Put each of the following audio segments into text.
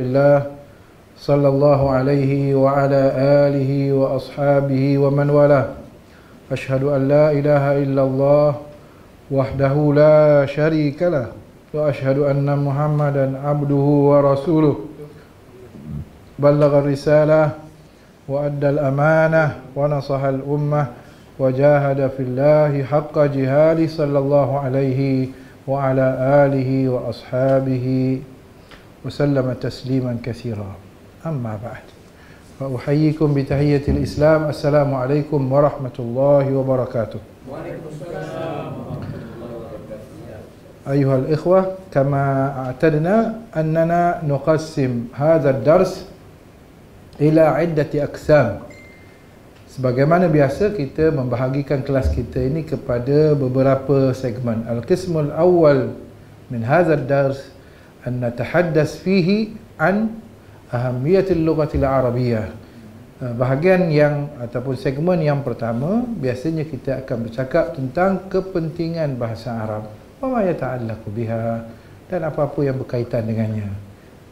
الله صلى الله عليه وعلى آله وأصحابه ومن والاه. أشهد أن لا إله إلا الله وحده لا شريك له وأشهد أن محمدا عبده ورسوله. بلغ الرسالة وأدى الأمانة ونصح الأمة وجاهد في الله حق جهاده صلى الله عليه وعلى آله وأصحابه. وسلم تسليما كثيرا. أما بعد فأحييكم بتحية الإسلام. السلام عليكم ورحمة الله وبركاته. أيها الإخوة كما أعتدنا أننا نقسم هذا الدرس إلى عدة أقسام. Sebagaimana biasa kita membahagikan kelas kita ini kepada beberapa segmen. Al-qismul awal min hadha ad-dars أن نتحدث فيه عن أهمية اللغة العربية bahagian yang ataupun segmen yang pertama biasanya kita akan bercakap tentang kepentingan bahasa Arab wa ma yata'allaqu biha dan apa-apa yang berkaitan dengannya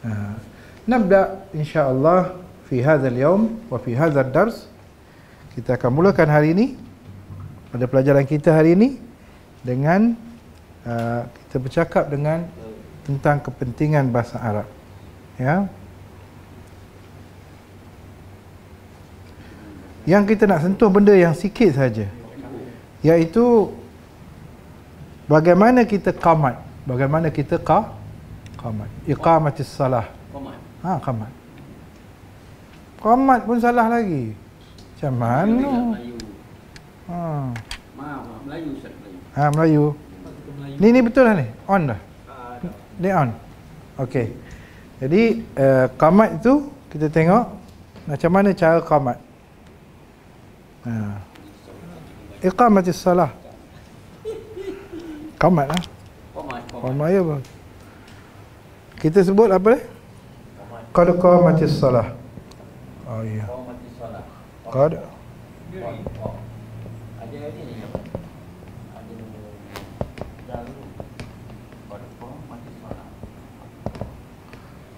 ha. nabda insyaallah fi hadha al-yawm wa fi hadha ad-dars kita akan mulakan hari ini pada pelajaran kita hari ini dengan uh, kita bercakap dengan tentang kepentingan bahasa Arab. Ya. Yang kita nak sentuh benda yang sikit saja. Iaitu bagaimana kita qamat, bagaimana kita qa qamat. Iqamatis salah. Qamat. Ha, qamat. Qamat pun salah lagi. Macam mana? Ha. Melayu Ustaz Melayu. Ha, Melayu. Ni ni betul lah ni. On dah. Dia on. Okey. Jadi uh, qamat itu kita tengok macam mana cara qamat. Ha. Iqamatis salah. Qamat lah. Qamat. Qamat ya bang. Kita sebut apa ni? Qad qamatis salah. Oh iya. Salah. Qad. Ada ni.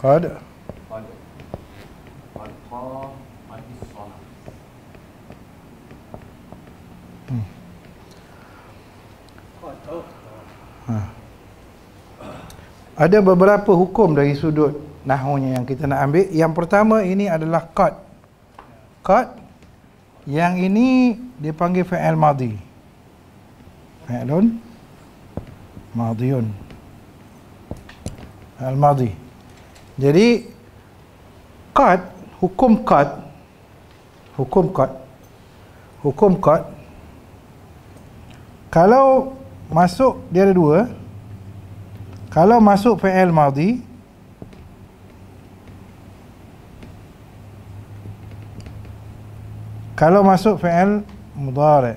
قد قد قد قامت الصلاة Ada beberapa hukum dari sudut nahunya yang kita nak ambil. Yang pertama ini adalah qad. Qad yang ini dipanggil fa'il madhi. Fa'ilun madhiyun. Fa'il madhi. Jadi qad hukum qad hukum qad hukum qad kalau masuk dia ada dua kalau masuk fi'il madhi kalau masuk fi'il mudhari.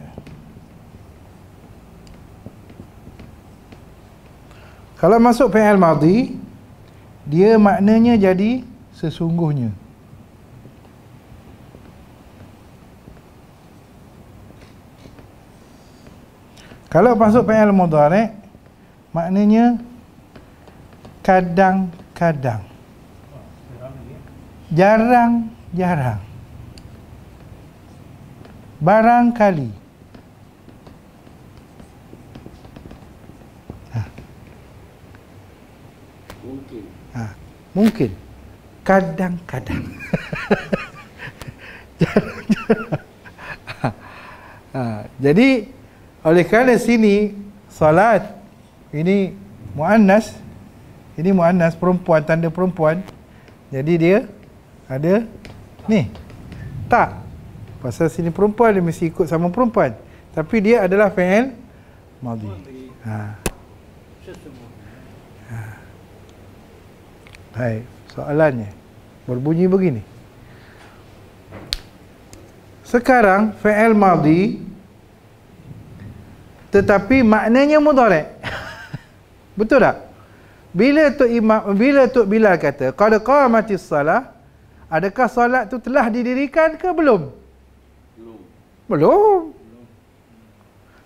Kalau masuk fi'il madhi dia maknanya jadi sesungguhnya. Kalau masuk fi'il mudhari maknanya kadang-kadang. Jarang-jarang. Barangkali Mungkin. Kadang-kadang. ha, jadi oleh kerana sini salat ini muannas ini muannas perempuan tanda perempuan. Jadi dia ada ni tak. Pasal sini perempuan dia mesti ikut sama perempuan. Tapi dia adalah fa'il madhi. Ha Hai, soalannya berbunyi begini. Sekarang fi'il madhi tetapi maknanya mudhari'. Betul tak? Bila tu imam bila tu Bilal kata qad qamatis salah adakah solat tu telah didirikan ke belum? Belum. Belum.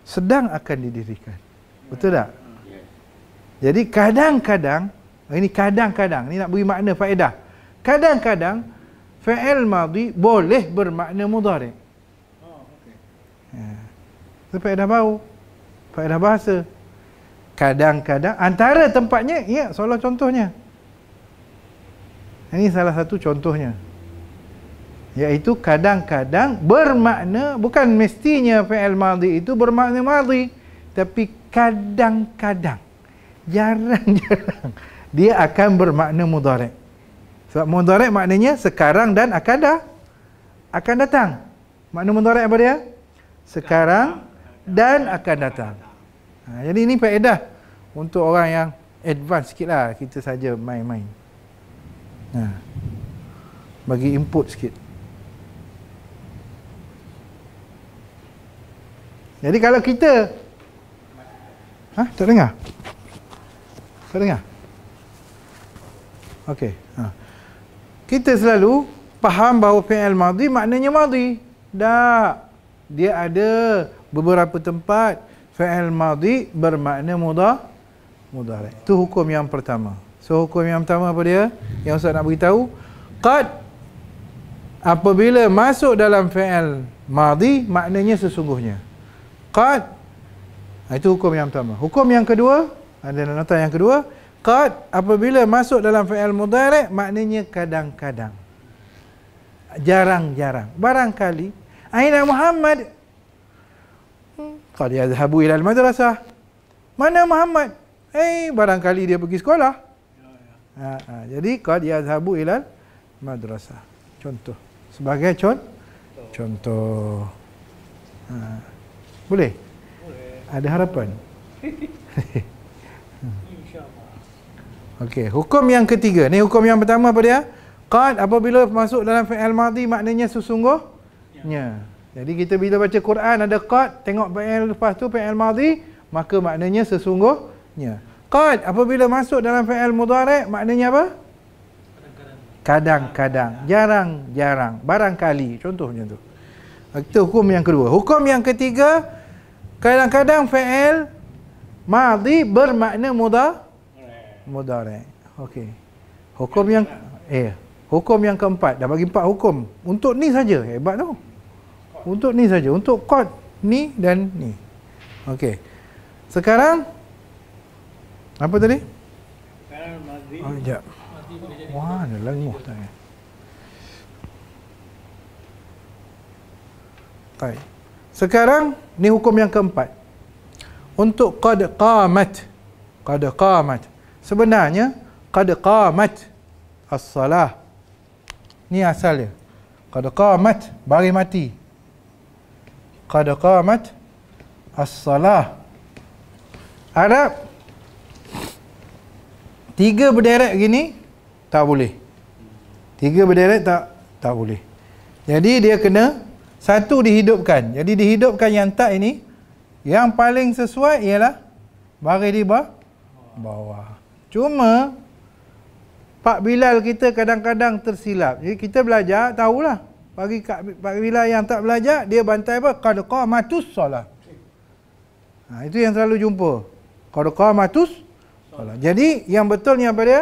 Sedang akan didirikan. Betul tak? Jadi kadang-kadang ini kadang-kadang ni nak beri makna faedah. Kadang-kadang fi'il madhi boleh bermakna mudhari. Oh, okey. Ha. Itu faedah baru. Faedah bahasa. Kadang-kadang antara tempatnya, ya, soalan contohnya. Ini salah satu contohnya. Iaitu kadang-kadang bermakna bukan mestinya fi'il madhi itu bermakna madhi, tapi kadang-kadang jarang-jarang dia akan bermakna mudhari'. Sebab mudhari' maknanya sekarang dan akan dah akan datang. Makna mudhari' apa dia? Sekarang dan akan datang. Ha, jadi ini faedah untuk orang yang advance sikit lah. Kita saja main-main. Ha. Bagi input sikit. Jadi kalau kita Ha? Tak dengar? Tak dengar? Okey. Ha. Kita selalu faham bahawa fi'il madhi maknanya madhi. Tak. Dia ada beberapa tempat fi'il madhi bermakna mudah mudhari. Itu hukum yang pertama. So hukum yang pertama apa dia? Yang Ustaz nak beritahu, qad apabila masuk dalam fi'il madhi maknanya sesungguhnya. Qad Ha, itu hukum yang pertama. Hukum yang kedua, ada nota yang kedua, qad apabila masuk dalam fi'il mudhari' maknanya kadang-kadang. Jarang-jarang. Barangkali aina Muhammad qad yadhhabu ila al-madrasah. Mana Muhammad? Eh, barangkali dia pergi sekolah. Ha, ha, jadi qad yadhhabu ila madrasah. Contoh. Sebagai contoh. Contoh. Ha. Boleh? ada harapan. Okey, hukum yang ketiga. Ni hukum yang pertama apa dia? Qad apabila masuk dalam fi'il madhi maknanya sesungguhnya. Jadi kita bila baca Quran ada qad, tengok fi'il lepas tu fi'il madhi, maka maknanya sesungguhnya. Qad apabila masuk dalam fi'il mudhari' maknanya apa? Kadang-kadang, jarang-jarang, barangkali, contohnya tu. Itu hukum yang kedua. Hukum yang ketiga, Kadang-kadang fi'il madhi bermakna mudah mudhari. Okey. Hukum yang eh hukum yang keempat dah bagi empat hukum. Untuk ni saja hebat tu. Untuk ni saja, untuk qad ni dan ni. Okey. Sekarang apa tadi? Fi'il madhi. Oh, jap. Wah, ada lenguh tak? Baik. Sekarang ni hukum yang keempat. Untuk qad qamat. Qad qamat. Sebenarnya qad qamat as-salah. Ni asal dia. Qad qamat bagi mati. Qad qamat as-salah. Arab tiga berderet gini tak boleh. Tiga berderet tak tak boleh. Jadi dia kena satu dihidupkan. Jadi dihidupkan yang tak ini yang paling sesuai ialah bagi di bawah. Cuma Pak Bilal kita kadang-kadang tersilap. Jadi kita belajar tahulah. Bagi Pak Bilal yang tak belajar dia bantai apa? Qad qamatus solat. Ha, itu yang selalu jumpa. Qad qamatus solat. Jadi yang betulnya apa dia?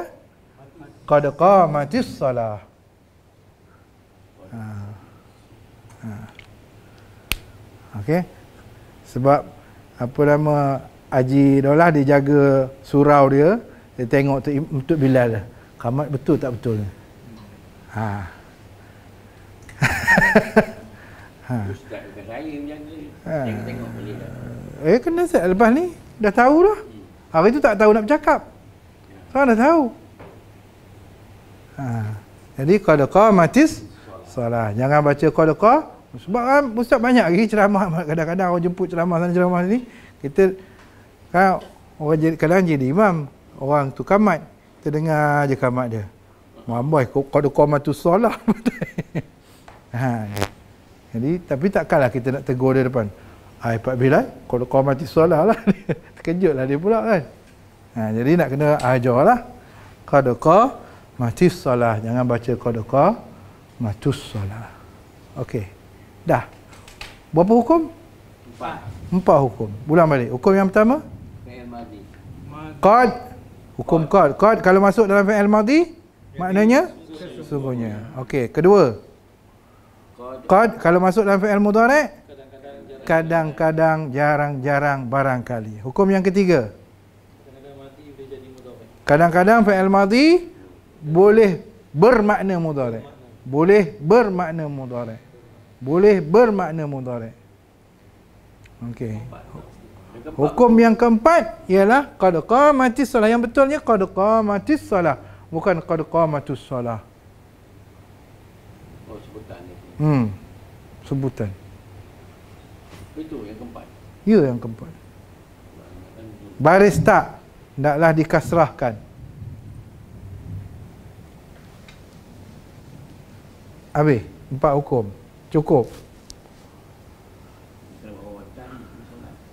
Qad qamatus solat. Ha. Okey. Sebab apa nama Haji Daulah dia jaga surau dia, dia tengok tu untuk Bilal. Kamat betul tak betul? Ha. ha. Ustaz bukan saya. Ha. Tengok-tengok boleh tak? Eh kena set lepas ni dah tahu dah. Hari tu tak tahu nak bercakap. Sekarang dah tahu. Ha. Jadi qad qamatis salah. Jangan baca qad qamatis sebab kan ustaz banyak lagi ceramah kadang-kadang orang jemput ceramah sana ceramah sini. Kita kan orang jadi kadang jadi imam, orang tu kamat. Kita dengar je kamat dia. Mambai kau kau qamatu solah. ha. Jadi tapi takkanlah kita nak tegur dia depan. Ai Pak Bilal, kau qamati solah lah. Terkejutlah dia pula kan. Ha, jadi nak kena ajarlah. Qad mati solah. Jangan baca qad matus solah. Okey. Dah. Berapa hukum? Empat. Empat hukum. Ulang balik. Hukum yang pertama? Fi'il Qad. Hukum qad. Qad kalau masuk dalam fi'il madhi, maknanya? sesungguhnya. Okey, kedua. Qad kalau masuk dalam fi'il mudhari' kadang-kadang jarang-jarang barangkali. Hukum yang ketiga. Kadang-kadang fi'il madhi boleh bermakna mudhari'. Boleh bermakna mudhari'. Boleh bermakna mudhari'. Okey. Hukum yang keempat ialah qad qamatis solah. Yang betulnya qad qamatis solah, bukan qad qamatus solah. Oh, sebutan ni. Hmm. Sebutan. Itu yang keempat. Ya yang keempat. Baris tak hendaklah dikasrahkan. Habis empat hukum. Cukup.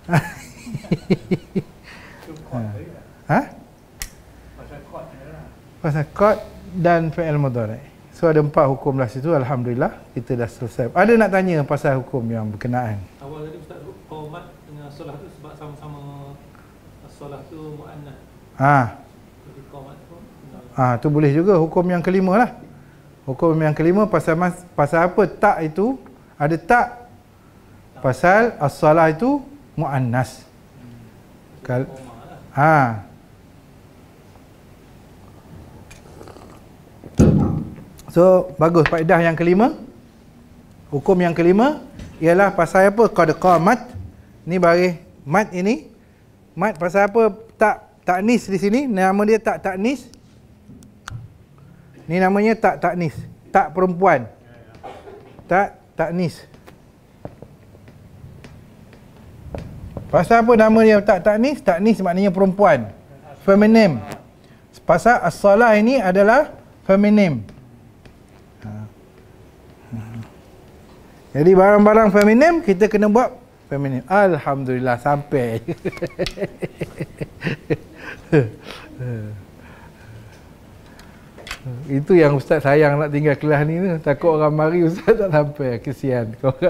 Ha? Pasal qad dan fi'il mudhari'. So ada empat hukum lah situ alhamdulillah kita dah selesai. Ada nak tanya pasal hukum yang berkenaan? Awal tadi Ustaz qomat dengan solah tu sebab sama-sama solah tu muannas. Ha. Jadi qomat tu Ha tu boleh juga hukum yang kelima lah. Hukum yang kelima pasal mas, pasal apa tak itu ada tak pasal as-salah itu muannas. Kal ha. So bagus faedah yang kelima. Hukum yang kelima ialah pasal apa qad qamat. Ni baris mat ini. Mat pasal apa tak taknis di sini nama dia tak taknis. Ni namanya tak taknis. Tak perempuan. Tak taknis. Pasal apa nama dia tak taknis? Taknis maknanya perempuan. Feminim. Pasal as-salah ini adalah feminim. Ha. Ha. Jadi barang-barang feminim kita kena buat feminim. Alhamdulillah sampai. Itu yang ustaz sayang nak tinggal kelas ni tu. Takut orang mari ustaz tak sampai. Kesian kau.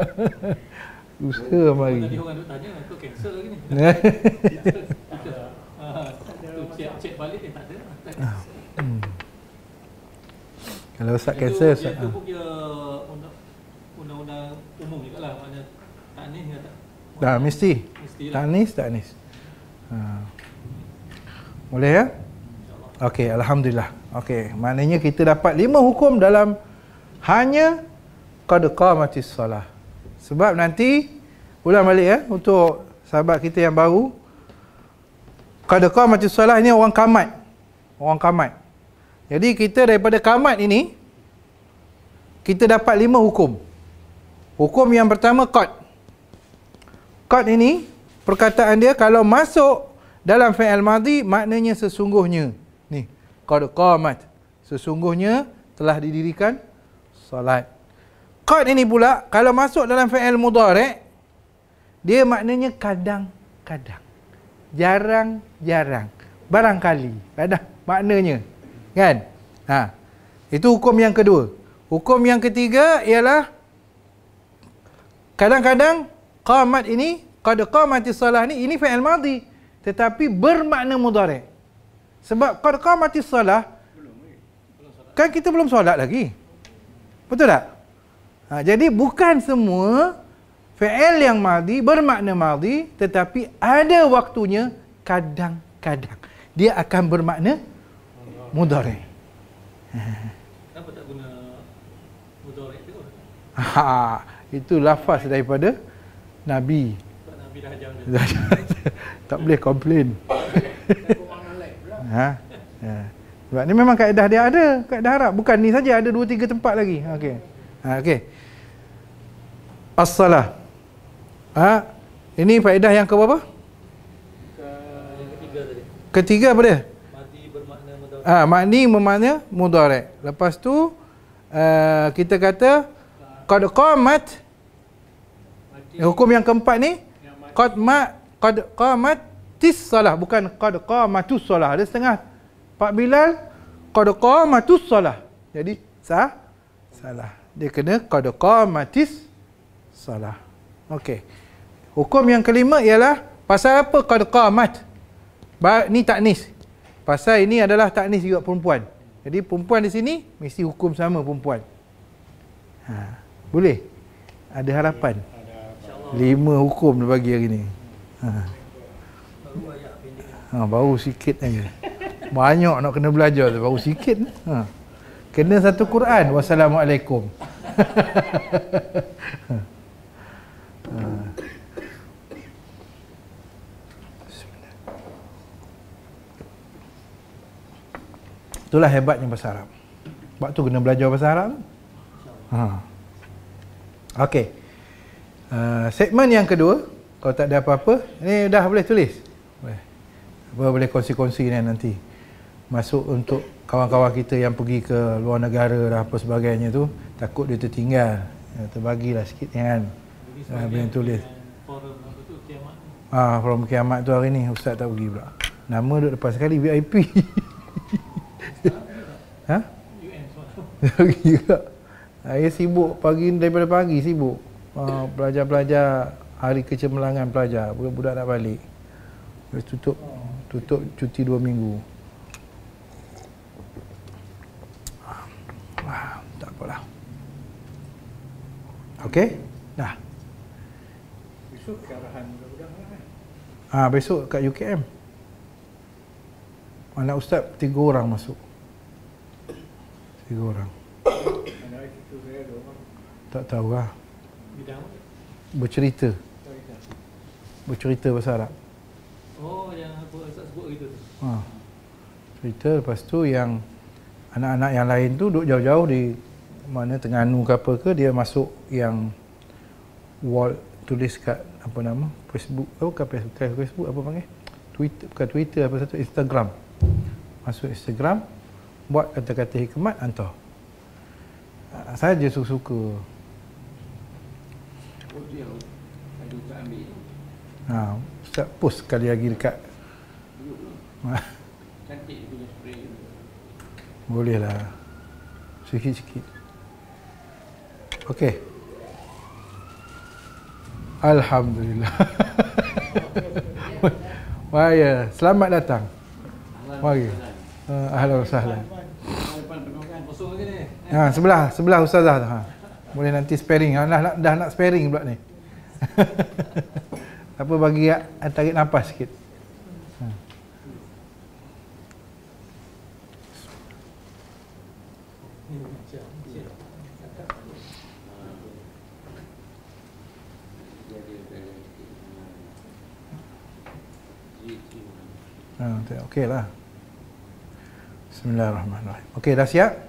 Usaha mari. Tadi orang duk tanya tu cancel lagi ni. Ah, tu cek balik eh tak ada. Tak cancel. Hmm. Kalau ustaz Itu- cancel ustaz. Itu pun kira undang- undang-undang umum juga lah maknanya tak ni ke tak. Dah mesti. Mesti lah. Taknis, taknis. Ha. Boleh ya? Okey, alhamdulillah. Okey, maknanya kita dapat lima hukum dalam hanya qad qamatis solah. Sebab nanti ulang balik ya untuk sahabat kita yang baru qad qamatis solah ini orang kamat. Orang kamat. Jadi kita daripada kamat ini kita dapat lima hukum. Hukum yang pertama qad. Qad ini perkataan dia kalau masuk dalam fi'il madhi maknanya sesungguhnya. Ni, qad qamat. Sesungguhnya telah didirikan solat. Qad ini pula kalau masuk dalam fi'il mudhari' dia maknanya kadang-kadang. Jarang-jarang. Barangkali. Kadang maknanya. Kan? Ha. Itu hukum yang kedua. Hukum yang ketiga ialah kadang-kadang qamat ini qad qamatis salah ni ini fi'il madhi tetapi bermakna mudhari. Sebab qad qamatis salah kan kita belum solat lagi. Betul tak? Ha, jadi bukan semua fi'il yang madhi bermakna madhi tetapi ada waktunya kadang-kadang dia akan bermakna mudhari. Kenapa tak guna mudhari' tu? Ha, itu lafaz daripada Nabi. Nabi dah ajar tak boleh komplain. ha? ha. Sebab ni memang kaedah dia ada, kaedah Arab. Bukan ni saja ada dua tiga tempat lagi. Okey. Ha, okey. As-salah. Ha? Ini faedah yang ke berapa? Ketiga tadi. Ketiga apa dia? Mati bermakna mudhari'. Ha, makni bermakna mudhari'. Lepas tu uh, kita kata qad qamat hukum yang keempat ni qad ma qad qamat tis salah bukan qad qamatus salah ada setengah Pak Bilal qad qamatus salah jadi sah salah dia kena qad qamatis salah okey hukum yang kelima ialah pasal apa qad qamat ni taknis pasal ini adalah taknis juga perempuan Jadi perempuan di sini mesti hukum sama perempuan. Ha. Boleh? Ada harapan? Lima hukum dia bagi hari ni. Ha. Ha, baru sikit aja. Banyak nak kena belajar tu, baru sikit. Ha. Kena satu Quran. Wassalamualaikum. Itulah hebatnya bahasa Arab. Sebab tu kena belajar bahasa Arab. Ha. Okey. Uh, segmen yang kedua, kalau tak ada apa-apa, ni dah boleh tulis. Boleh. Apa boleh kongsi-kongsi ni nanti. Masuk untuk kawan-kawan kita yang pergi ke luar negara dan apa sebagainya tu, takut dia tertinggal. Ya, terbagilah sikit kan. Jadi Ah, boleh tulis. Forum apa tu kiamat. Ah, from kiamat tu hari ni ustaz tak pergi pula. Nama duduk depan sekali VIP. ha? Juga. Saya sibuk pagi daripada pagi sibuk. Ah, pelajar-pelajar hari kecemerlangan pelajar. Budak-budak nak balik. Lepas tutup tutup cuti dua minggu. Ah, tak apalah. Okey? Dah. Besok ke arahan budak-budak kan? Ah besok kat UKM. Anak ustaz tiga orang masuk. Tiga orang. Tak tahu lah. Apa? Bercerita. cerita. Bercerita bahasa Arab. Oh, yang apa Ustaz sebut gitu tu. Ha. Cerita lepas tu yang anak-anak yang lain tu duduk jauh-jauh di mana Terengganu ke apa ke dia masuk yang wall tulis kat apa nama Facebook oh bukan Facebook, bukan Facebook apa panggil Twitter bukan Twitter apa satu Instagram masuk Instagram buat kata-kata hikmat hantar Ah, suka-suka tak ambil tu. ha, Ustaz post sekali lagi dekat. Cantik punya spray. Boleh lah. Sikit-sikit. Okey. Alhamdulillah. Waya, selamat datang. Mari. Uh, ahlan wa sahlan. Ha, sebelah, sebelah ustazah tu. Ha. Boleh nanti sparing. Ha, dah, dah, dah nak sparing pula ni. Apa bagi ya, tarik nafas sikit. Ha. Ha, okey lah. Bismillahirrahmanirrahim. Okey, dah siap?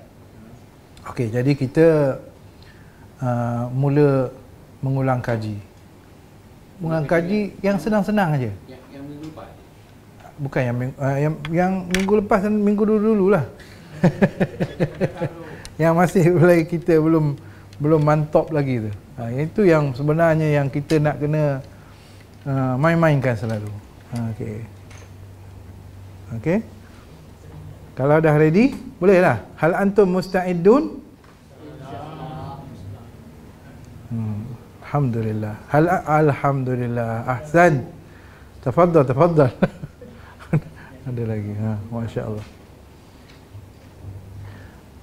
Okey, jadi kita uh, mula mengulang kaji. Mengulang kaji yang senang-senang aja. Yang, yang minggu lepas. Bukan yang ming- uh, yang yang minggu lepas dan minggu dulu-dulu lah. yang masih mulai kita belum belum mantap lagi tu. Ha, itu yang sebenarnya yang kita nak kena uh, main-mainkan selalu. Ha, okey. Okey. Kalau dah ready, boleh lah. Hal antum musta'idun? Hmm. Alhamdulillah. Hal alhamdulillah. Ahsan. Tafadhal, tafadhal. Ada lagi. Ha, masya-Allah.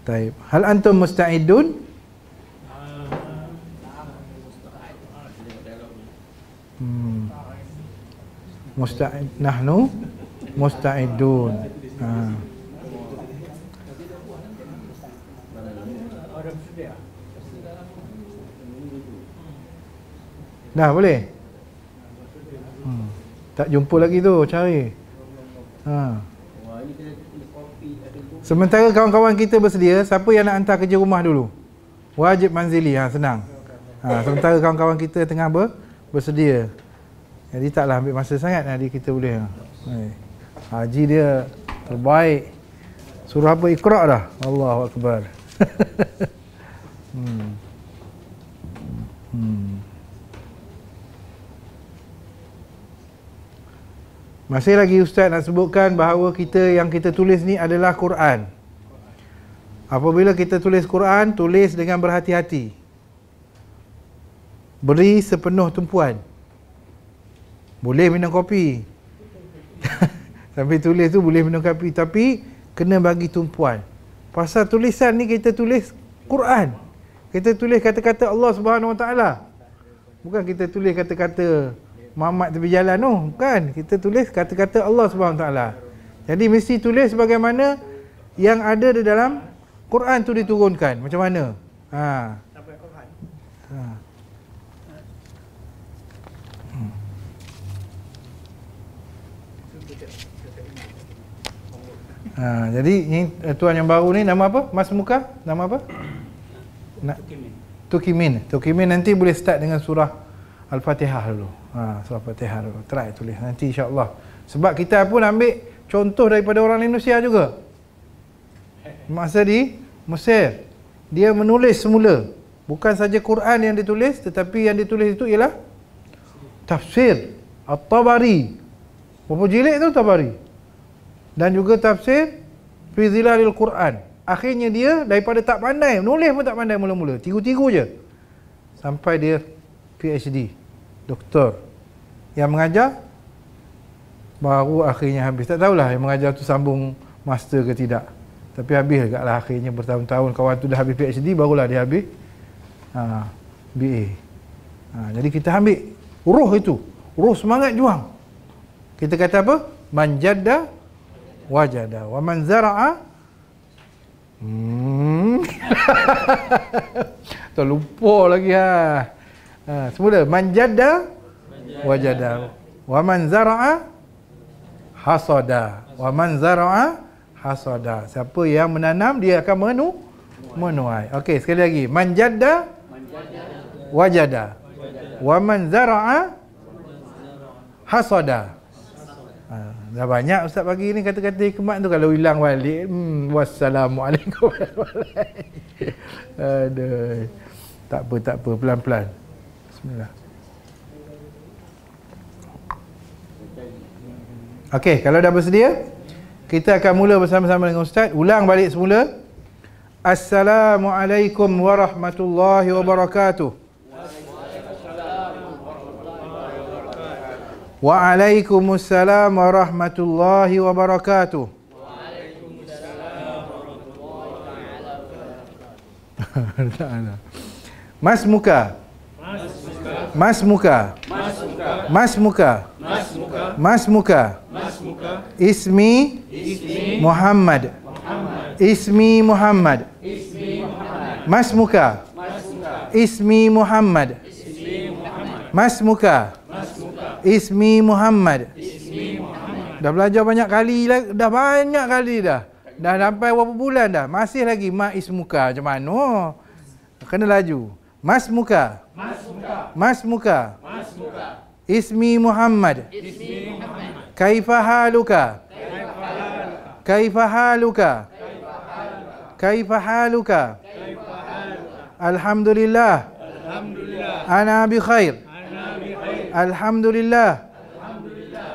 Taib. Hal antum musta'idun? Hmm. Musta'id nahnu musta'idun. Ha. Dah boleh? Hmm. Tak jumpa lagi tu, cari. Ha. Sementara kawan-kawan kita bersedia, siapa yang nak hantar kerja rumah dulu? Wajib manzili, ha, senang. Ha, sementara kawan-kawan kita tengah ber, bersedia. Jadi taklah ambil masa sangat, nanti kita boleh. Ha. Haji dia terbaik. Suruh apa ikra' dah. Allahu Akbar. hmm. Hmm. Masih lagi Ustaz nak sebutkan bahawa kita yang kita tulis ni adalah Quran. Apabila kita tulis Quran, tulis dengan berhati-hati. Beri sepenuh tumpuan. Boleh minum kopi. Sambil tulis tu boleh minum kopi tapi kena bagi tumpuan. Pasal tulisan ni kita tulis Quran. Kita tulis kata-kata Allah Subhanahu Wa Taala. Bukan kita tulis kata-kata Muhammad tepi jalan tu, bukan. Kita tulis kata-kata Allah Subhanahu Taala. Jadi mesti tulis bagaimana yang ada di dalam Quran tu diturunkan. Macam mana? Ha. Ha. Ini. Ha, jadi ni eh, tuan yang baru ni nama apa? Mas Muka? Nama apa? Tukimin. Tukimin. Tukimin nanti boleh start dengan surah Al-Fatihah dulu. Ha, surah Al-Fatihah dulu. Try tulis nanti insya-Allah. Sebab kita pun ambil contoh daripada orang Indonesia juga. Masa di Mesir, dia menulis semula. Bukan saja Quran yang ditulis tetapi yang ditulis itu ialah tafsir At-Tabari. Berapa jilid tu Tabari? Dan juga tafsir Fi Zilalil Quran. Akhirnya dia daripada tak pandai, menulis pun tak pandai mula-mula. Tigu-tigu je. Sampai dia PhD, doktor. Yang mengajar baru akhirnya habis. Tak tahulah yang mengajar tu sambung master ke tidak. Tapi habis dekat lah akhirnya bertahun-tahun kawan tu dah habis PhD barulah dia habis ha, BA. Ha, jadi kita ambil roh itu. Roh semangat juang. Kita kata apa? Manjadda wajada. Wa man zara'a Hmm. Terlupa lagi ha. ha semula manjada wajada. Wa man zara'a hasada. Wa man zara'a hasada. Siapa yang menanam dia akan menu menuai. Okey, sekali lagi. Manjada wajada. Wa man zara'a hasada. Ha, dah banyak ustaz bagi ni kata-kata hikmat tu kalau hilang balik. Hmm, wassalamualaikum. Aduh. Tak apa, tak apa. Pelan-pelan. Bismillah. Okey, kalau dah bersedia, kita akan mula bersama-sama dengan ustaz. Ulang balik semula. Assalamualaikum warahmatullahi wabarakatuh. Waalaikumsalam warahmatullahi wabarakatuh. Mas muka. Mas muka. Mas muka. Mas muka. Ismi Muhammad. Ismi Muhammad. Mas muka. Ismi Muhammad. Mas muka. Ismi Muhammad. Dah belajar banyak kali lah, dah banyak kali dah. Dah sampai berapa bulan dah. Masih lagi ma ismuka macam mana? Kena laju. Mas muka. Mas muka. Mas muka. Mas muka. Ismi Muhammad. Ismi Muhammad. Kaifa haluka? Kaifa haluka? Kaifa haluka? Alhamdulillah. Alhamdulillah. Ana bi khair. Alhamdulillah.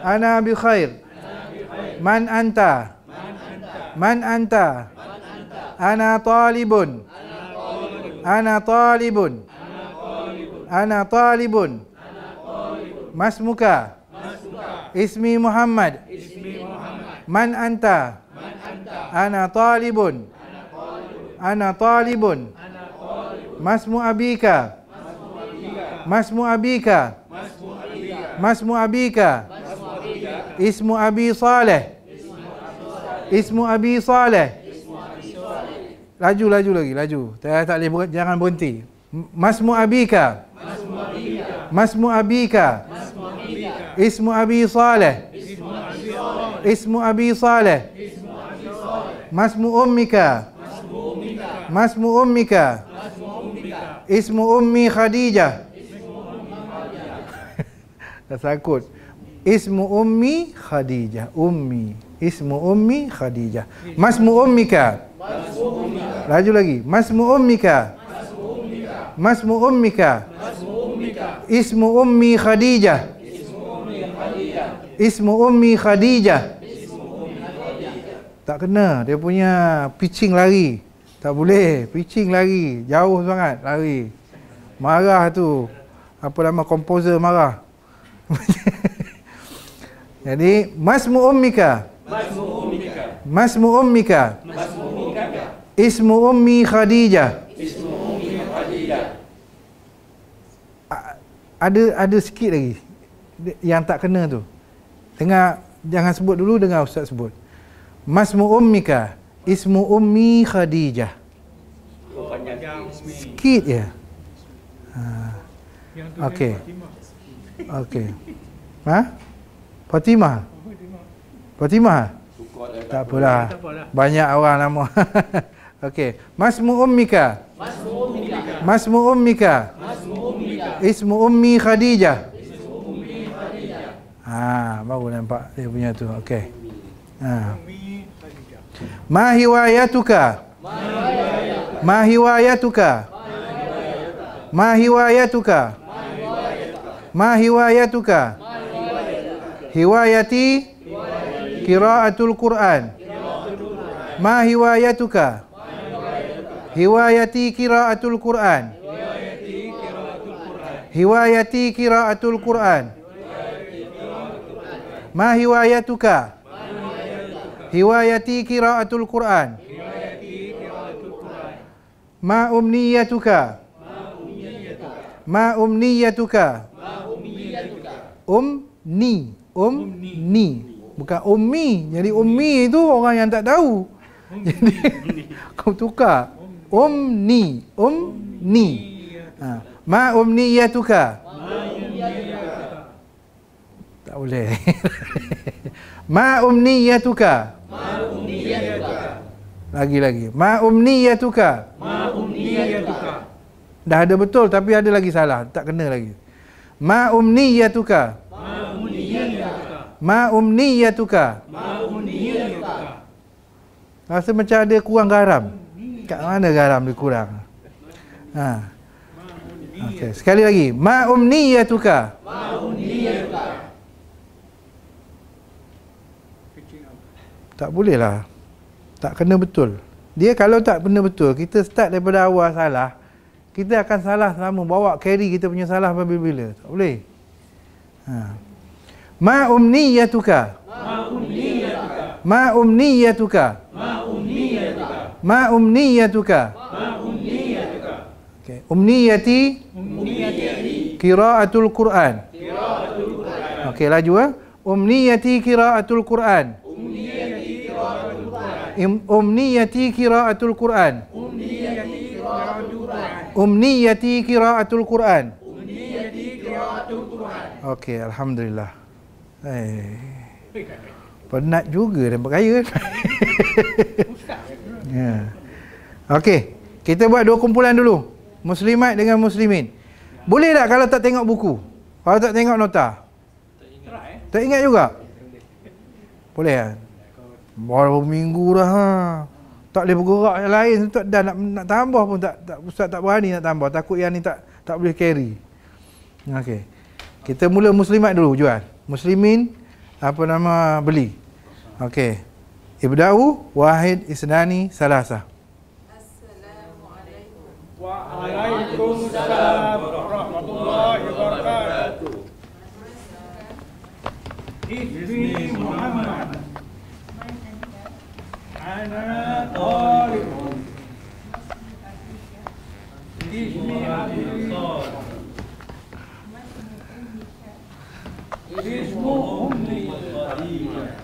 Ana bi khair. Man anta? Man anta? Ana talibun. Ana talibun. Ana talibun. Mas muka. Ismi Muhammad. Man anta? Ana talibun. Ana talibun. Masmu abika. Masmu abika. Masmu abika. Ismu Abi Saleh. Ismu Abi Saleh. Laju laju lagi, laju. Tak tak boleh jangan berhenti. M- Masmu abika. Ismu Abi Saleh. Ismu Abi Saleh. Masmu ummika. Masmu ummika. Ismu ummi Khadijah. Dah takut. Ismu ummi Khadijah. Ummi. Ismu ummi Khadijah. Masmu ummika. Laju lagi. Masmu ummika. Masmu ummika. Ismu ummi Khadijah. Ismu ummi Khadijah. Tak kena. Dia punya pitching lari. Tak boleh. Pitching lari. Jauh sangat lari. Marah tu. Apa nama komposer marah. Jadi masmu ummika. Masmu ummika. Masmu ummika. Ismu ummi Khadijah. Ada ada sikit lagi yang tak kena tu. Dengar jangan sebut dulu dengar ustaz sebut. Masmu ummika ismu ummi Khadijah. Sikit je. Yang tu Okey. Okey. Ha? Fatimah. Fatimah. Tak apalah. Banyak orang nama. Okey. Masmu ummika. Masmu ummika. Ismu ummi Khadijah. Ha, baru nampak dia punya tu. Okey. Ha. Umi Khadijah. Ma hiwayatuka? Ma hiwayatuka? Ma hiwayatuka? Ma hiwayatuka? Hiwayati qiraatul Quran. Ma hiwayatuka? Hiwayati qiraatul Quran. Hiwayati qiraatul Quran. Ma hiwayatuka? Hiwayati qiraatul Quran. Ma umniyatuka? Ma umniyatuka? Umni. Umni. Bukan ummi. Jadi ummi itu orang yang tak tahu. Jadi kau tukar. Umni. Umni. Ha. Ma umniyatuka? Tak boleh. Ma umniyatuka? Lagi-lagi. Ma umniyatuka? Dah ada betul tapi ada lagi salah. Tak kena lagi. Ma umniyatuka? Ma umniyatuka? Rasa macam ada kurang garam. Kat mana garam dia kurang? Ha. Okey, sekali lagi. Ma umniyatuka? Kecil apa? Tak boleh lah. Tak kena betul. Dia kalau tak kena betul, kita start daripada awal salah, kita akan salah selama bawa carry kita punya salah bila-bila. Tak boleh. Ha. Ma umniyatuka? Ma umniyatuka? Ma umniyatuka? Ma umniyatuka? Okay. Umniyati? Qiraatul Quran. Okey, laju ah. Umniyati qiraatul Quran. Im- Umniyati qiraatul Quran. Umniyati qiraatul Quran. Okey, alhamdulillah. Eh. Penat juga dan berkaya kan. ya. Okey, kita buat dua kumpulan dulu. Muslimat dengan muslimin. Boleh tak kalau tak tengok buku? Kalau tak tengok nota? Tak ingat juga? Boleh kan? Berapa minggu dah ha. Tak boleh bergerak yang lain tak dah nak, nak tambah pun tak, tak ustaz tak berani nak tambah takut yang ni tak tak boleh carry. Okey. Kita mula muslimat dulu jual. Muslimin apa nama beli. Okey. Ibda'u wahid isnani salasa. Waalaikumsalam warahmatullahi wabarakatuh. Ismi Muhammad. Ana talibun. Ismi Abdullah. Ismu Ummi Khadijah.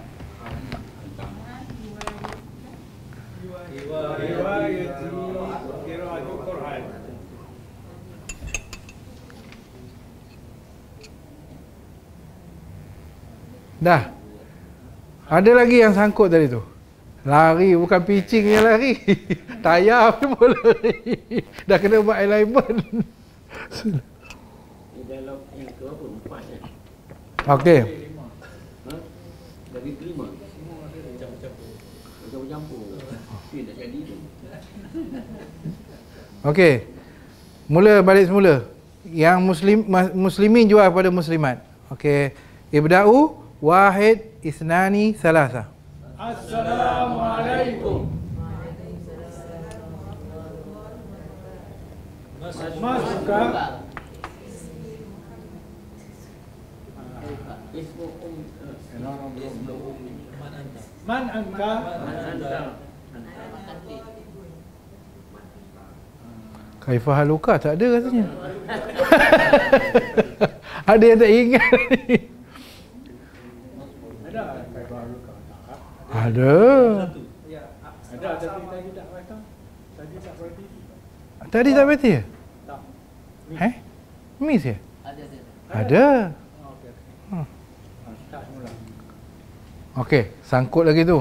Dah. Ada lagi yang sangkut tadi tu. Lari bukan pitching yang lari. Tayar pun boleh lari. Dah kena buat alignment. Ya? Okey. Dari kelima. Campur-campur. Dia tak jadi tu. Okey. Mula balik semula. Yang muslim muslimin jual kepada muslimat. Okey. Ibda'u wahid isnani salasa. Assalamualaikum. Masuka Ismu um. man angka Anta. Kaifah haluka tak ada rasanya. ada yang tak ingat ni. Ada kaifah luka. Ada. Ya, Ada tapi tadi tak baca. Tadi tak berhenti. Tadi tak berhenti ya? Tak. Eh? Miss ya? Ada ada. Ada. Okey, sangkut lagi tu.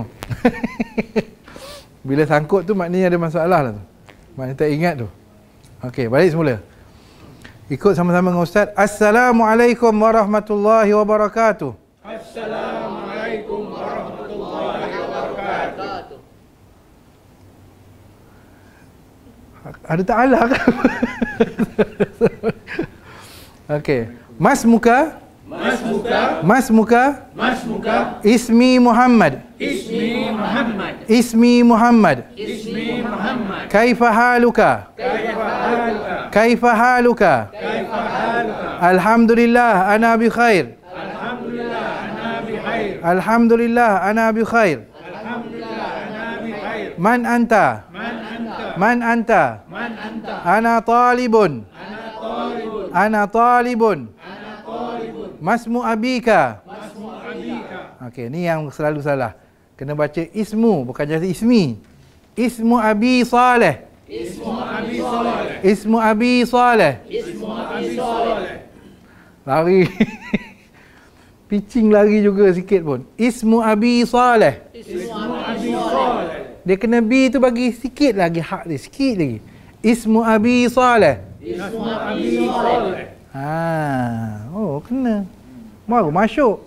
Bila sangkut tu maknanya ada masalah lah tu. Maknanya tak ingat tu. Okey, balik semula. Ikut sama-sama dengan Ustaz. Assalamualaikum warahmatullahi wabarakatuh. Assalamualaikum warahmatullahi wabarakatuh. Ada ta'ala kan? Okey. Mas muka? Mas muka, Mas muka? mas muka, Ismi Muhammad. ismi Muhammad, Ismi Muhammad. ismi Muhammad. Kaifa haluka? Kaifa haluka? Kaifa haluka? Kaifa haluka? Alhamdulillah ana bi khair. Alhamdulillah ana bi khair. Alhamdulillah ana bi khair. Alhamdulillah ana bi khair. Man anta? Man anta? Man anta? Man anta? Ana talibun. Ana talibun. Ana talibun. Masmu abika. Masmu abika. Okey, ni yang selalu salah. Kena baca ismu bukan jadi ismi. Ismu Abi Saleh. Ismu Abi Saleh. Ismu Abi Saleh. Ismu Abi Saleh. Lari. Pitching lari juga sikit pun. Ismu Abi Saleh. Ismu Abi Saleh. Dia kena B tu bagi sikit lagi hak dia, sikit lagi. Ismu Abi Saleh. Ismu Abi Saleh. Ha, oh kena. Baru masuk.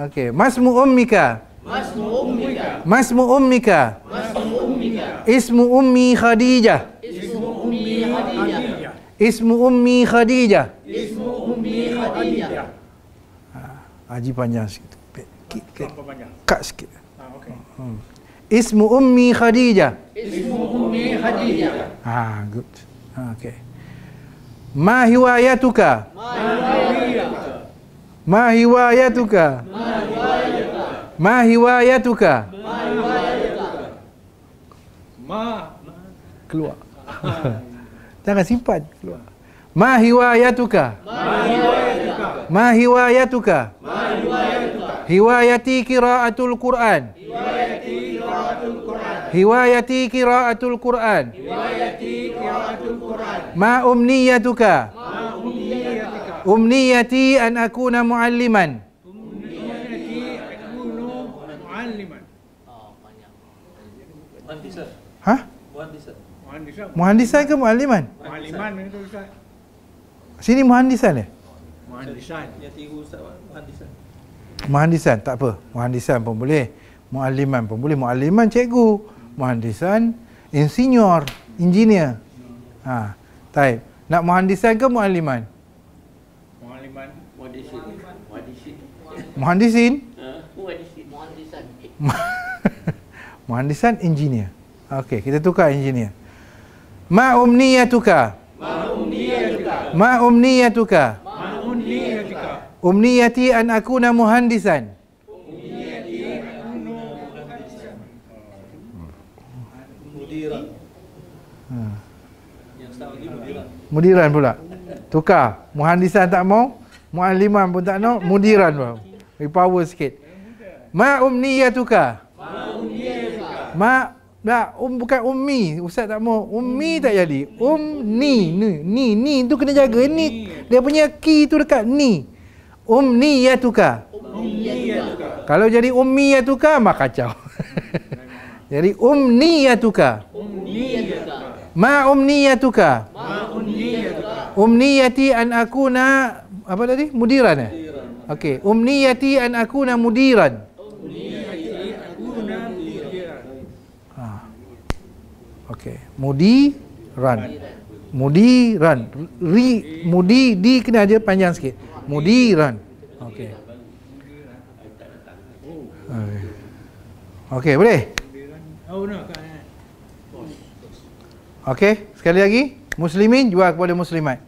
Okey, masmu ummika. Masmu Ummika. Masmu ummika. Masmu Ummika. Ismu ummi Khadijah. Ismu Ummi Khadijah. Ismu ummi Khadijah. Ismu Ummi Khadijah. Haji panjang sikit. Panjang? Kat sikit. Ah, okey. Ismu ummi Khadijah. Ismu Ummi Khadijah. Ha, good. Ha, okey. Ma hiwayatuka? Ma hiwayatuka? Ma hiwayatuka? Ma Keluar. Jangan simpan. Keluar. Ma hiwayatuka? Ma hiwayatuka? Hiwayati qiraatul Quran. Hiwayati qiraatul Quran. Ma umniyatuka? Umniyati an akuna mualliman. mualliman. Oh, panjang. Muhandisan. Hah? Muhandisan. Muhandisan. Muhandisan ke mualliman? Mualliman itu Ustaz. Sini muhandisan eh? Muhandisan. Yang tiga ustaz muhandisan. Muhandisan tak apa. Muhandisan pun boleh. Mualliman pun boleh. Mualliman cikgu. Muhandisan insinyur, engineer. Ha, taib. Nak muhandisan ke mualliman? Mualliman. Muhandisin? Ha? Wadisin. Muhandisan. muhandisan engineer. Okey, kita tukar engineer. Ma umniyatuka? Ma umniyatuka. Ma umniyatuka? Ma umniyatika. Umniyati an akuna muhandisan. Mudiran. Ha. Yang start lagi mudiran. Pula. Tukar. Muhandisan tak mau, mualliman pun tak mau, mudiran pun. Bagi power sikit. Ma umniyatuka? Ma tak, um, bukan ummi. Ustaz tak mau. Ummi tak jadi. Umni. Ni, ni, ni tu kena jaga. Ni. Dia punya key tu dekat ni. Umniyatuka. Umniyatuka. Kalau jadi ummiyatuka, mak kacau. jadi umniyatuka. Umniyatuka. Ma umniyatuka? Ma umniyatuka. Umniyati an akuna apa tadi? Mudiran eh? Okey, umniyati an akuna mudiran. Akuna mudiran. Ha. Okey, mudiran. Mudiran. Ri mudi di kena aja panjang sikit. Mudiran. Okey. Okey. Boleh? Mudiran. Oh, eh? Okey, sekali lagi. Muslimin jual kepada muslimat.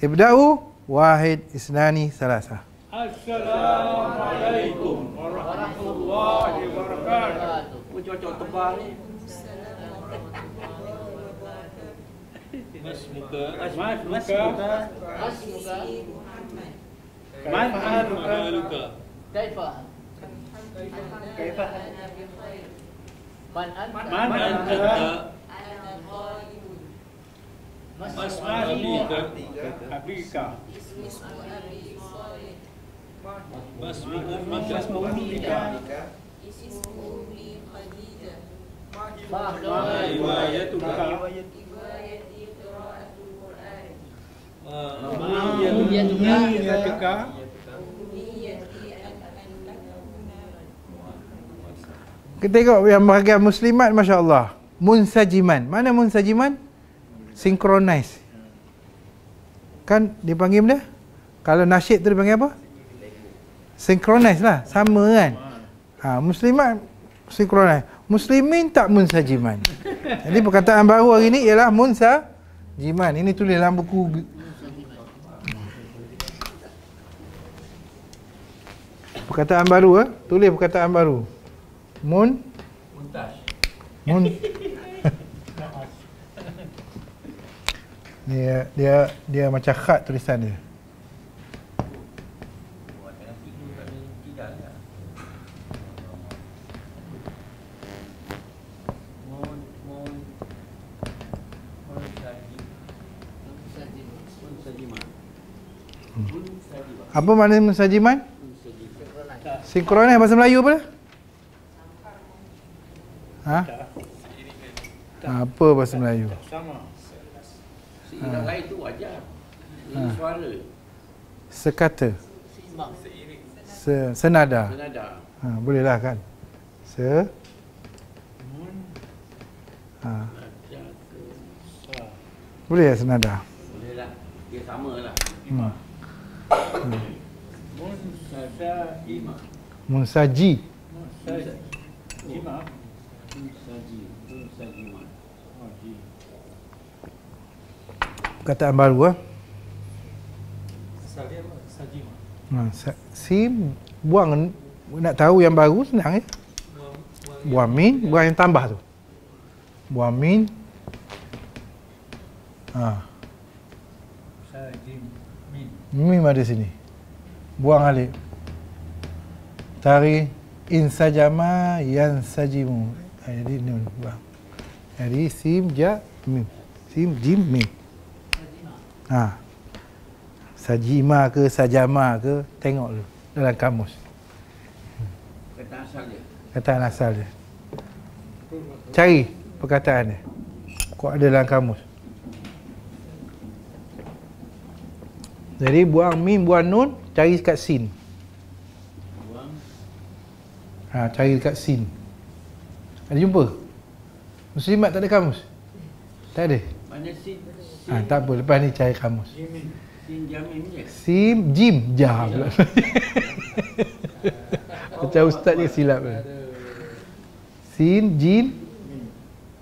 Ibda'u wahid isnani salasa. Assalamualaikum warahmatullahi wabarakatuh. Cocok tebal ni. Mas muka. Mas mas muka. Mas muka. Man haluka. Kaifa? Kaifa? Man anta? Mas Mas muka. Abika. Mas Mas muka. Ma Ma riwayatuka. Riwayatuka. Kita tengok yang bahagian muslimat Masya Allah Munsajiman Mana munsajiman? Synchronize Kan dipanggil benda? Kalau nasyid tu dipanggil apa? Synchronize lah Sama kan? Ha, muslimat Synchronize Muslimin tak munsajiman Jadi perkataan baru hari ni ialah Munsajiman Ini tulis dalam buku Perkataan baru eh? Tulis perkataan baru Mun Muntas. Mun Dia dia dia macam khat tulisan dia. Apa makna sajima. Sinkronis bahasa Melayu apa dia? Ha? ha? Apa bahasa Melayu? Sama. Seiring lain tu wajar. Ini suara. Sekata. Se, senada. Senada. Ha, boleh lah kan? Se Mun ha. Boleh ya senada? boleh lah. Dia sama lah. Hmm. Mun sada Lima. Munsaji. Mun sada. Jima. Mun saji. Mun sajima. Oh, ji. Perkataan baru ah. Sajima. Ha, sim buang nak tahu yang baru senang ya. Buang, min, buang yang tambah tu. Buang min. Ha, Sajim. Min. mim ada sini. Buang alif. Tari insajama yan sajimu. Ha, jadi nun buang. Jadi sim ja mim. Sim jim mim. Ha. Sajima ke sajama ke tengok dulu dalam kamus. Kata asal dia. Kataan asal dia. Cari perkataan dia. Kau ada dalam kamus. Jadi buang mim, buang nun, cari kat sin. Ha, cari kat sin. Ada jumpa? Muslimat tak ada kamus? Tak ada? Mana sin? Ha, tak apa, lepas ni cari kamus. Sim, jim, jah pula. Macam ustaz dia silap. kan? Sin, jim.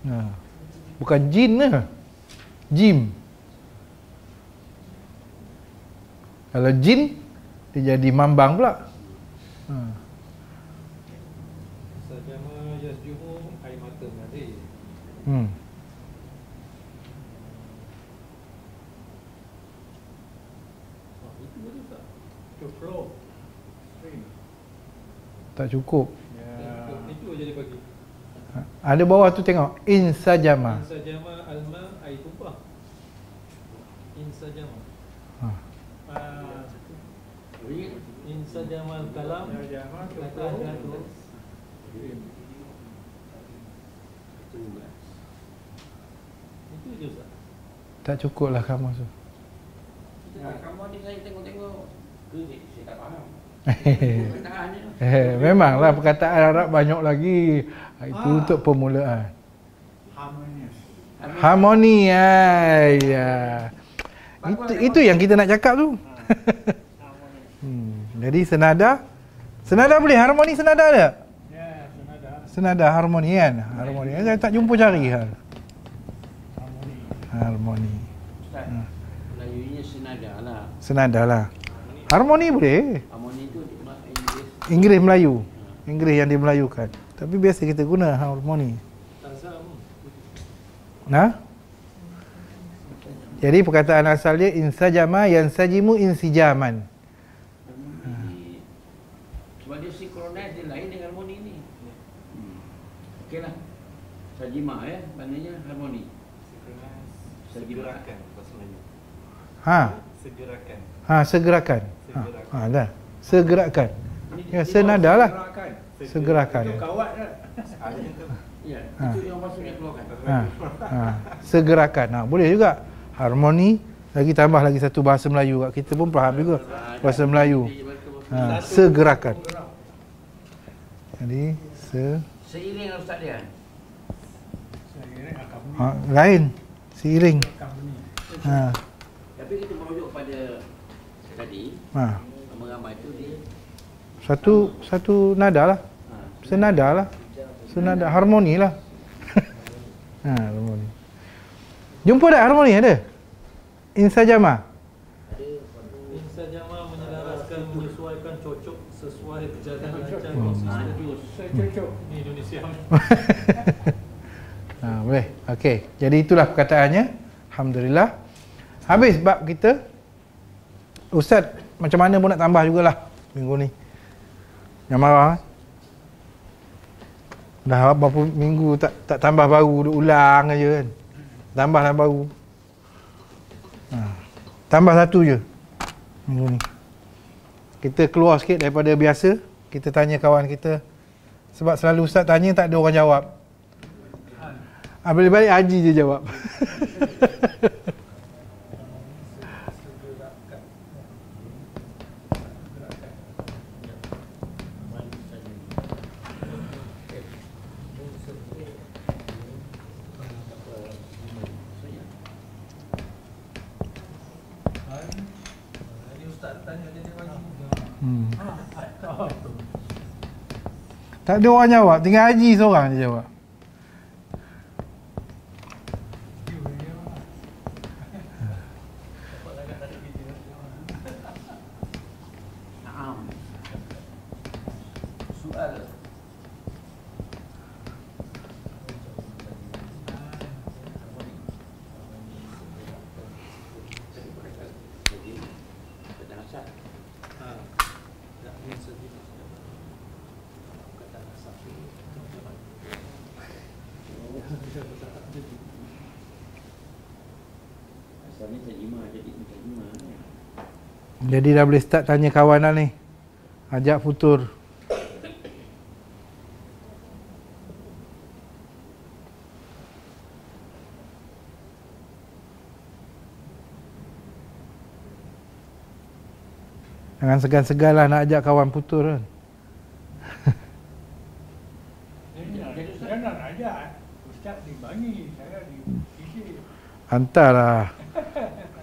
Ha. Bukan jin lah. Jim. Kalau jin, dia jadi mambang pula. Ha. Hmm. Oh, itu betul tak? To flow. Min. Tak cukup. Ya. Itu, aja dia bagi. Ha. Ada bawah tu tengok. Insajama. Insajama alma air tumpah. Insajama. Ha. Ah, Real. Insajama kalam. Kata. Tugas. Itu je Ustaz. Tak cukup lah kamus tu. Kamu ni saya tengok-tengok. Tu saya, saya tak faham. Eh, memanglah perkataan Arab banyak lagi. Itu Ah. untuk permulaan. Harmonious. Harmoni ay, ya. Itu, itu yang kita nak cakap tu. Hmm. Jadi senada Senada boleh harmoni senada ada? Ya, senada. Senada harmoni kan? Harmoni. Saya tak jumpa cari hal. Harmoni. Harmoni. Ustaz, Melayunya senada lah. Senada lah. Harmoni boleh. Harmoni di mak Inggeris. Melayu. Inggeris yang dimelayukan. Tapi biasa kita guna harmoni. Nah? Jadi perkataan asal dia insajama yansajimu insijaman. Harmoni. Sebab dia synchronize dia lain dengan harmoni ni. Okeylah. Sajima ya, maknanya harmoni. Segerakan bahasa Melayu. Ha. Segerakan. Ha segerakan. Ha. Ha dah. Segerakan. Ya, dia- senada lah. Gerakan. Segerakan. Itu Ya, Ha. itu yang keluarkan. Ha. Ha. Segerakan. Ha boleh juga. Harmoni lagi tambah lagi satu bahasa Melayu kat kita pun faham juga. Bahasa Melayu. Ha, segerakan. Jadi se Seiring ustaz dia. Saya kira akan bunyi. ha, lain seiring. Ha. Tapi kita merujuk pada tadi, Ha. mengamai itu dia Satu satu nada lah. Senada lah. Senada harmoni lah. ha, harmoni. Jumpa tak harmoni ada? Insajama. Insajama menyelaraskan, menyesuaikan, cocok sesuai berjalan lancar Hmm. konsisten. Cocok. Ini Indonesia. Ha, boleh. Okey. Jadi itulah perkataannya. Alhamdulillah. Habis bab kita. Ustaz, macam mana pun nak tambah jugalah minggu ni. Yang marah. eh? Dah berapa minggu tak tak tambah baru, duk ulang aja kan. Tambah lah baru. Ha. Tambah satu je minggu ni. Kita keluar sikit daripada biasa. Kita tanya kawan kita. Sebab selalu ustaz tanya tak ada orang jawab. Ah, balik-balik Haji je jawab. Tak ada orang jawab, tinggal Haji seorang je jawab. Naam. Soal. Ha. Tak ni sedih. Kata asap tu. Asalnya tajimah jadi tajimah. Jadi dah boleh start tanya kawan dah ni. Ajak futur. Jangan segan-segan lah nak ajak kawan putur kan. Hantarlah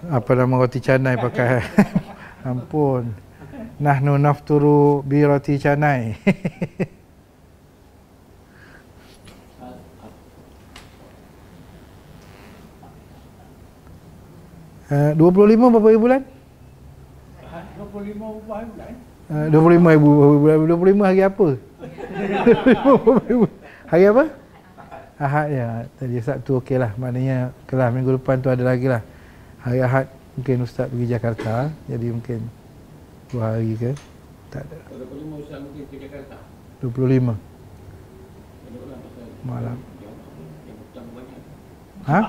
apa nama roti canai pakai. Ampun. Nahnu nafturu bi roti canai. Uh, 25 berapa bulan? Ah, 25 ubah bulan. Uh, 25 ribu, 25 hari apa? 25 ribu. hari apa? Ahad ya. Tadi Sabtu okey lah. Maknanya kelas minggu depan tu ada lagi lah. Hari Ahad mungkin Ustaz pergi Jakarta. Jadi mungkin dua hari ke? Tak ada. Kalau boleh mau ustaz mungkin ke Jakarta. 25 Ada orang pasal malam. jawab apa? Yang hutang banyak. Ha?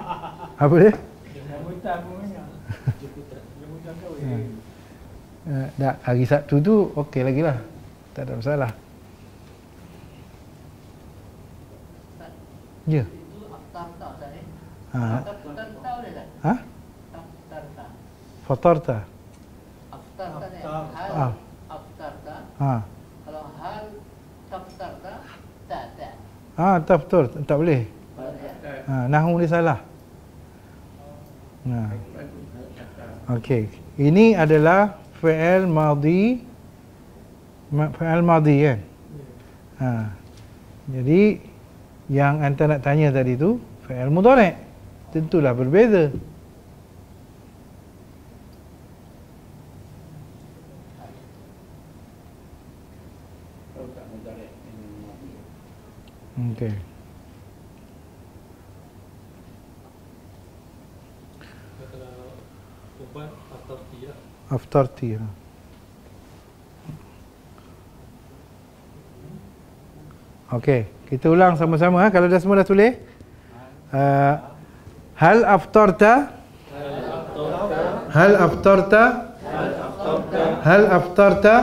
Apa dia? Jemputan pun banyak. Jemputan kahwin. Hmm. Uh, tak, hari Sabtu tu okey lagi lah. Tak ada masalah. Ya. Itu aftar tak Ustaz ni? Ha. Tak tak? Ha? Aftar tak. Fatarta. Aftar tak ni. Hal Ah. Ha. Kalau hal taftar tak, tak tak. Ha, tak betul. Tak boleh. Ha, nahu dia salah. Ha. Okey. Ini adalah fi'il madhi ma- fi'il madhi kan? Ha. Jadi yang anda nak tanya tadi tu fi'il mudhari'. Tentulah berbeza. Kalau tak mudarat dengan mati. Okey. Kalau uh, perempuan atau dia Aftarti. Ha. Okey, kita ulang sama-sama ha. Kalau dah semua dah tulis. Uh, hal aftarta? Hal aftarta? Hal aftarta?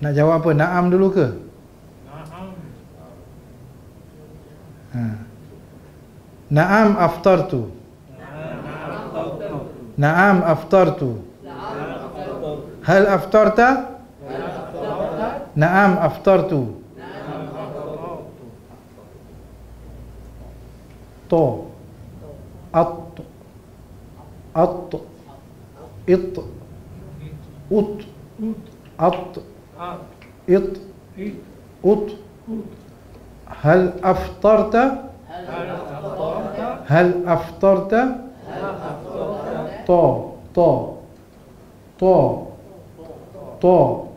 Nak jawab apa? Naam dulu ke? Ha. Naam aftartu. Naam aftartu. Hal aftarta? Naam aftartu. To. At. At. It. Ut. At. It. هل أفطرت؟ هل أفطرت؟ طا طا طا طا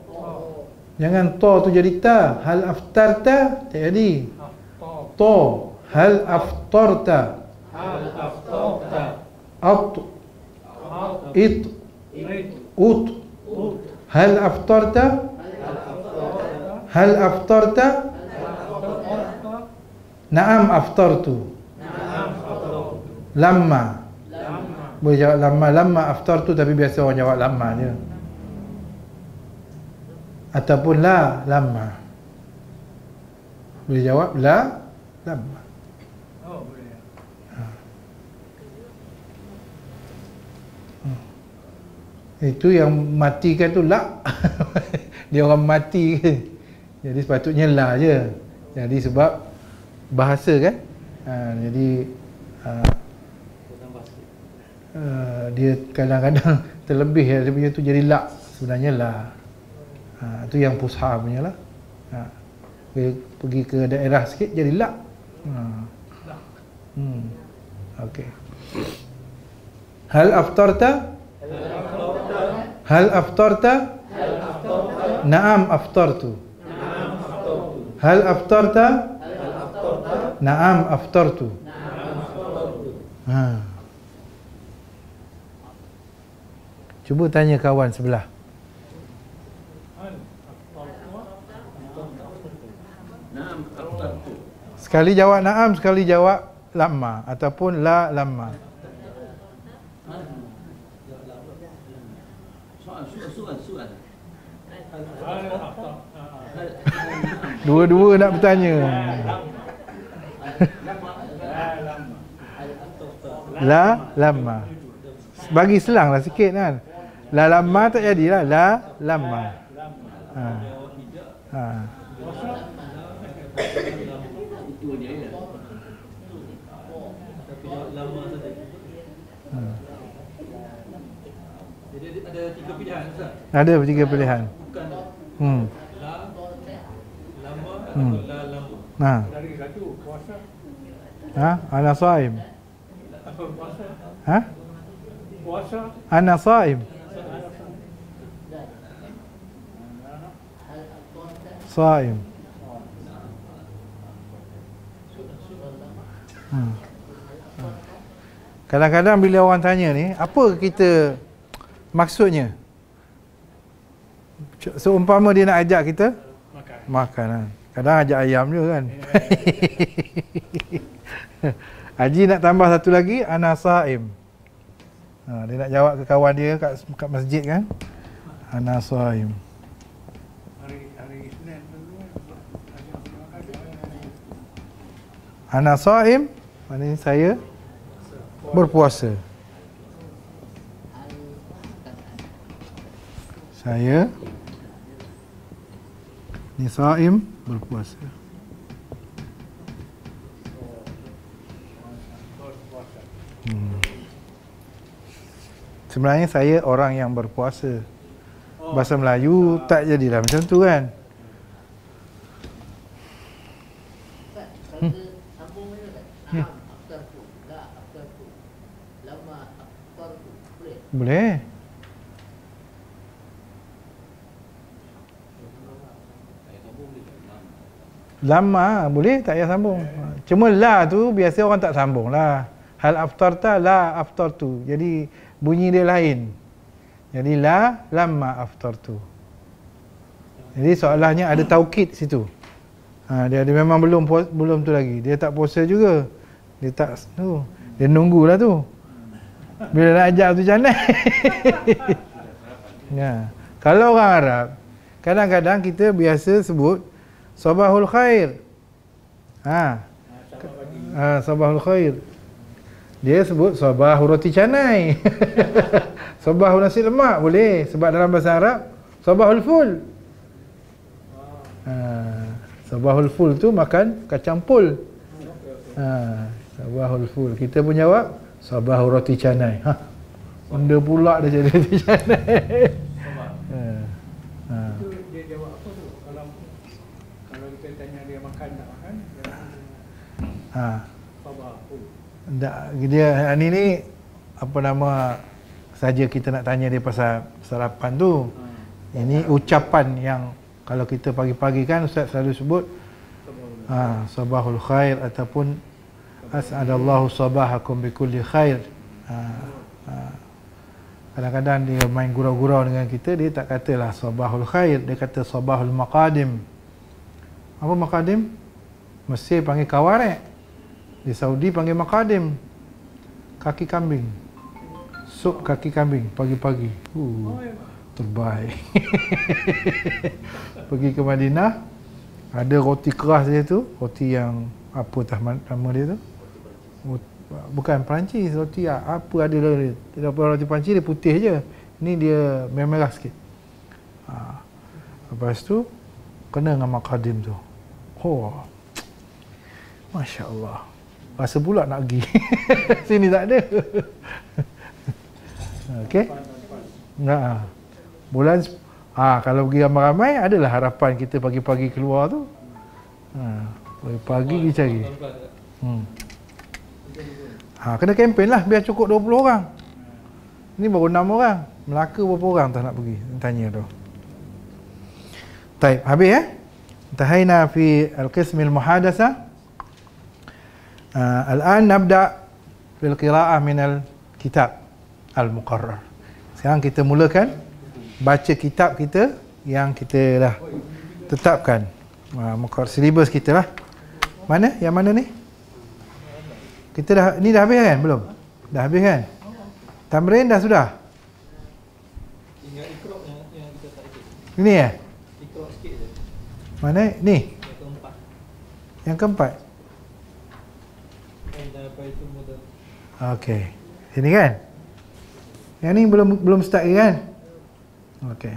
Jangan to tu jadi ta. Hal aftarta tak jadi. To. Hal aftarta. hal aftarta At. It. Ut. Hal aftarta? Hal aftarta? Naam aftartu. Lamma. Boleh jawab lama lama aftartu tapi biasa orang jawab lama je. Ataupun la lama. Boleh jawab la lama. Boleh. Itu yang matikan tu la. Dia orang mati. Jadi sepatutnya la je. Jadi sebab bahasa kan. Ha, jadi ha, uh, dia kadang-kadang terlebih ya, dia punya tu jadi la. Sebenarnya la. Ha, tu yang pusha punya lah. Ha, pergi, pergi ke daerah sikit jadi la. Ha. Hmm. Okey. Hal aftarta? Hal aftarta? Naam aftartu. Hal aftarta? Naam aftartu. Ha. Cuba tanya kawan sebelah. Sekali jawab naam, sekali jawab lama ataupun la lama. Dua-dua nak bertanya. La lama. Bagi selang lah sikit kan. La lama tak jadilah. La lama. Ha. Ha. Hmm. ada- tiga pilihan Ustaz Ada tiga pilihan. bukan Hmm. la lama Hmm. atau la lama Ha. Dari satu. Ha? Ana saim. Ha? Puasa. Ana saim. Saim. Hmm. Kadang-kadang bila orang tanya ni, apa kita maksudnya? Seumpama dia nak ajak kita Makan. makan kan. Kadang ajak ayam juga kan. Haji nak tambah satu lagi ana saim. Ha, dia nak jawab ke kawan dia kat, kat masjid kan. Ana saim. Dulu. Ana saim maknanya saya berpuasa. Saya ni saim berpuasa. Hmm. Sebenarnya saya orang yang berpuasa. Bahasa Melayu tak jadilah macam tu kan. Ustaz, kalau dia sambung macam mana? Naam, aftar tu. La, aftar tu. Lama, aftar tu. Boleh? Boleh. Lama boleh? Tak payah sambung. Cuma la tu biasa orang tak sambung lah. hal aftarta la aftartu jadi bunyi dia lain. Jadi la lamma aftartu jadi soalannya ada taukid situ. Ha, dia, dia memang belum belum tu lagi. Dia tak puasa juga. Dia tak tu dia nunggulah tu. Bila nak ajak tu canai ya. kalau orang Arab kadang-kadang kita biasa sebut sabahul khair ha, ha sabahul khair dia sebut sabah roti canai. sabah nasi lemak boleh sebab dalam bahasa Arab sabahul ful. Ha, sabahul ful tu makan kacang pul. Ha, sabahul ful. Kita pun jawab sabah roti canai. Ha. Benda pula dia jadi roti canai. Ha. Itu dia jawab apa tu? Kalau kalau kita tanya dia makan tak makan, dia Ha. Tak, dia ni ni apa nama saja kita nak tanya dia pasal sarapan tu. Hmm. Ini ucapan yang kalau kita pagi-pagi kan ustaz selalu sebut ha, sabahul khair ataupun as'adallahu sabahakum bikulli khair. Ha, ha. Kadang-kadang dia main gurau-gurau dengan kita dia tak katalah sabahul khair dia kata sabahul maqadim. Apa maqadim? Mesir panggil kawarek. Di Saudi panggil makadim. Kaki kambing. Sup kaki kambing pagi-pagi. Uh, terbaik. Pergi ke Madinah. Ada roti keras dia tu. Roti yang apa tah nama dia tu. Bukan Perancis. Roti apa ada dia. Roti Perancis dia putih je. Ini dia merah-merah sikit. Ha. Lepas tu, kena dengan makadim tu. Oh. Masya Allah. Rasa pula nak pergi. Sini tak ada. Okey. Nah. Bulan ah ha, kalau pergi ramai-ramai adalah harapan kita pagi-pagi keluar tu. Ha, pagi-pagi pergi cari. Hmm. Ha, kena kempen lah biar cukup 20 orang. Ini baru 6 orang. Melaka berapa orang tak nak pergi? Tanya tu. Habis ya. Tahayna fi al-qismil muhadasah. الآن نبدأ بالقراءة من الكتاب المقرر sekarang kita mulakan baca kitab kita yang kita dah tetapkan uh, mukar silibus kita lah mana yang mana ni kita dah ni dah habis kan belum dah habis kan tamrin dah sudah ini ya mana ni yang keempat Okey. Sini kan? Yang ni belum belum start kan? Okey.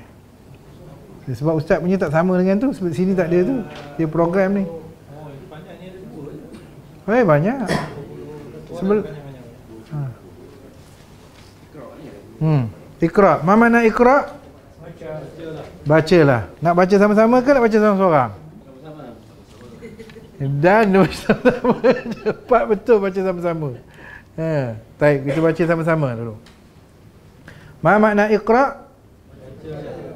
Sebab ustaz punya tak sama dengan tu sebab sini tak ada tu. Dia program ni. Oh, eh banyak. Sebel ha. Hmm. Iqra. Mama nak Iqra? Bacalah. Nak baca sama-sama ke nak baca seorang-seorang? Dan sama-sama. Cepat betul baca sama-sama. Ha, baik, kita baca sama-sama dulu. Ma makna iqra?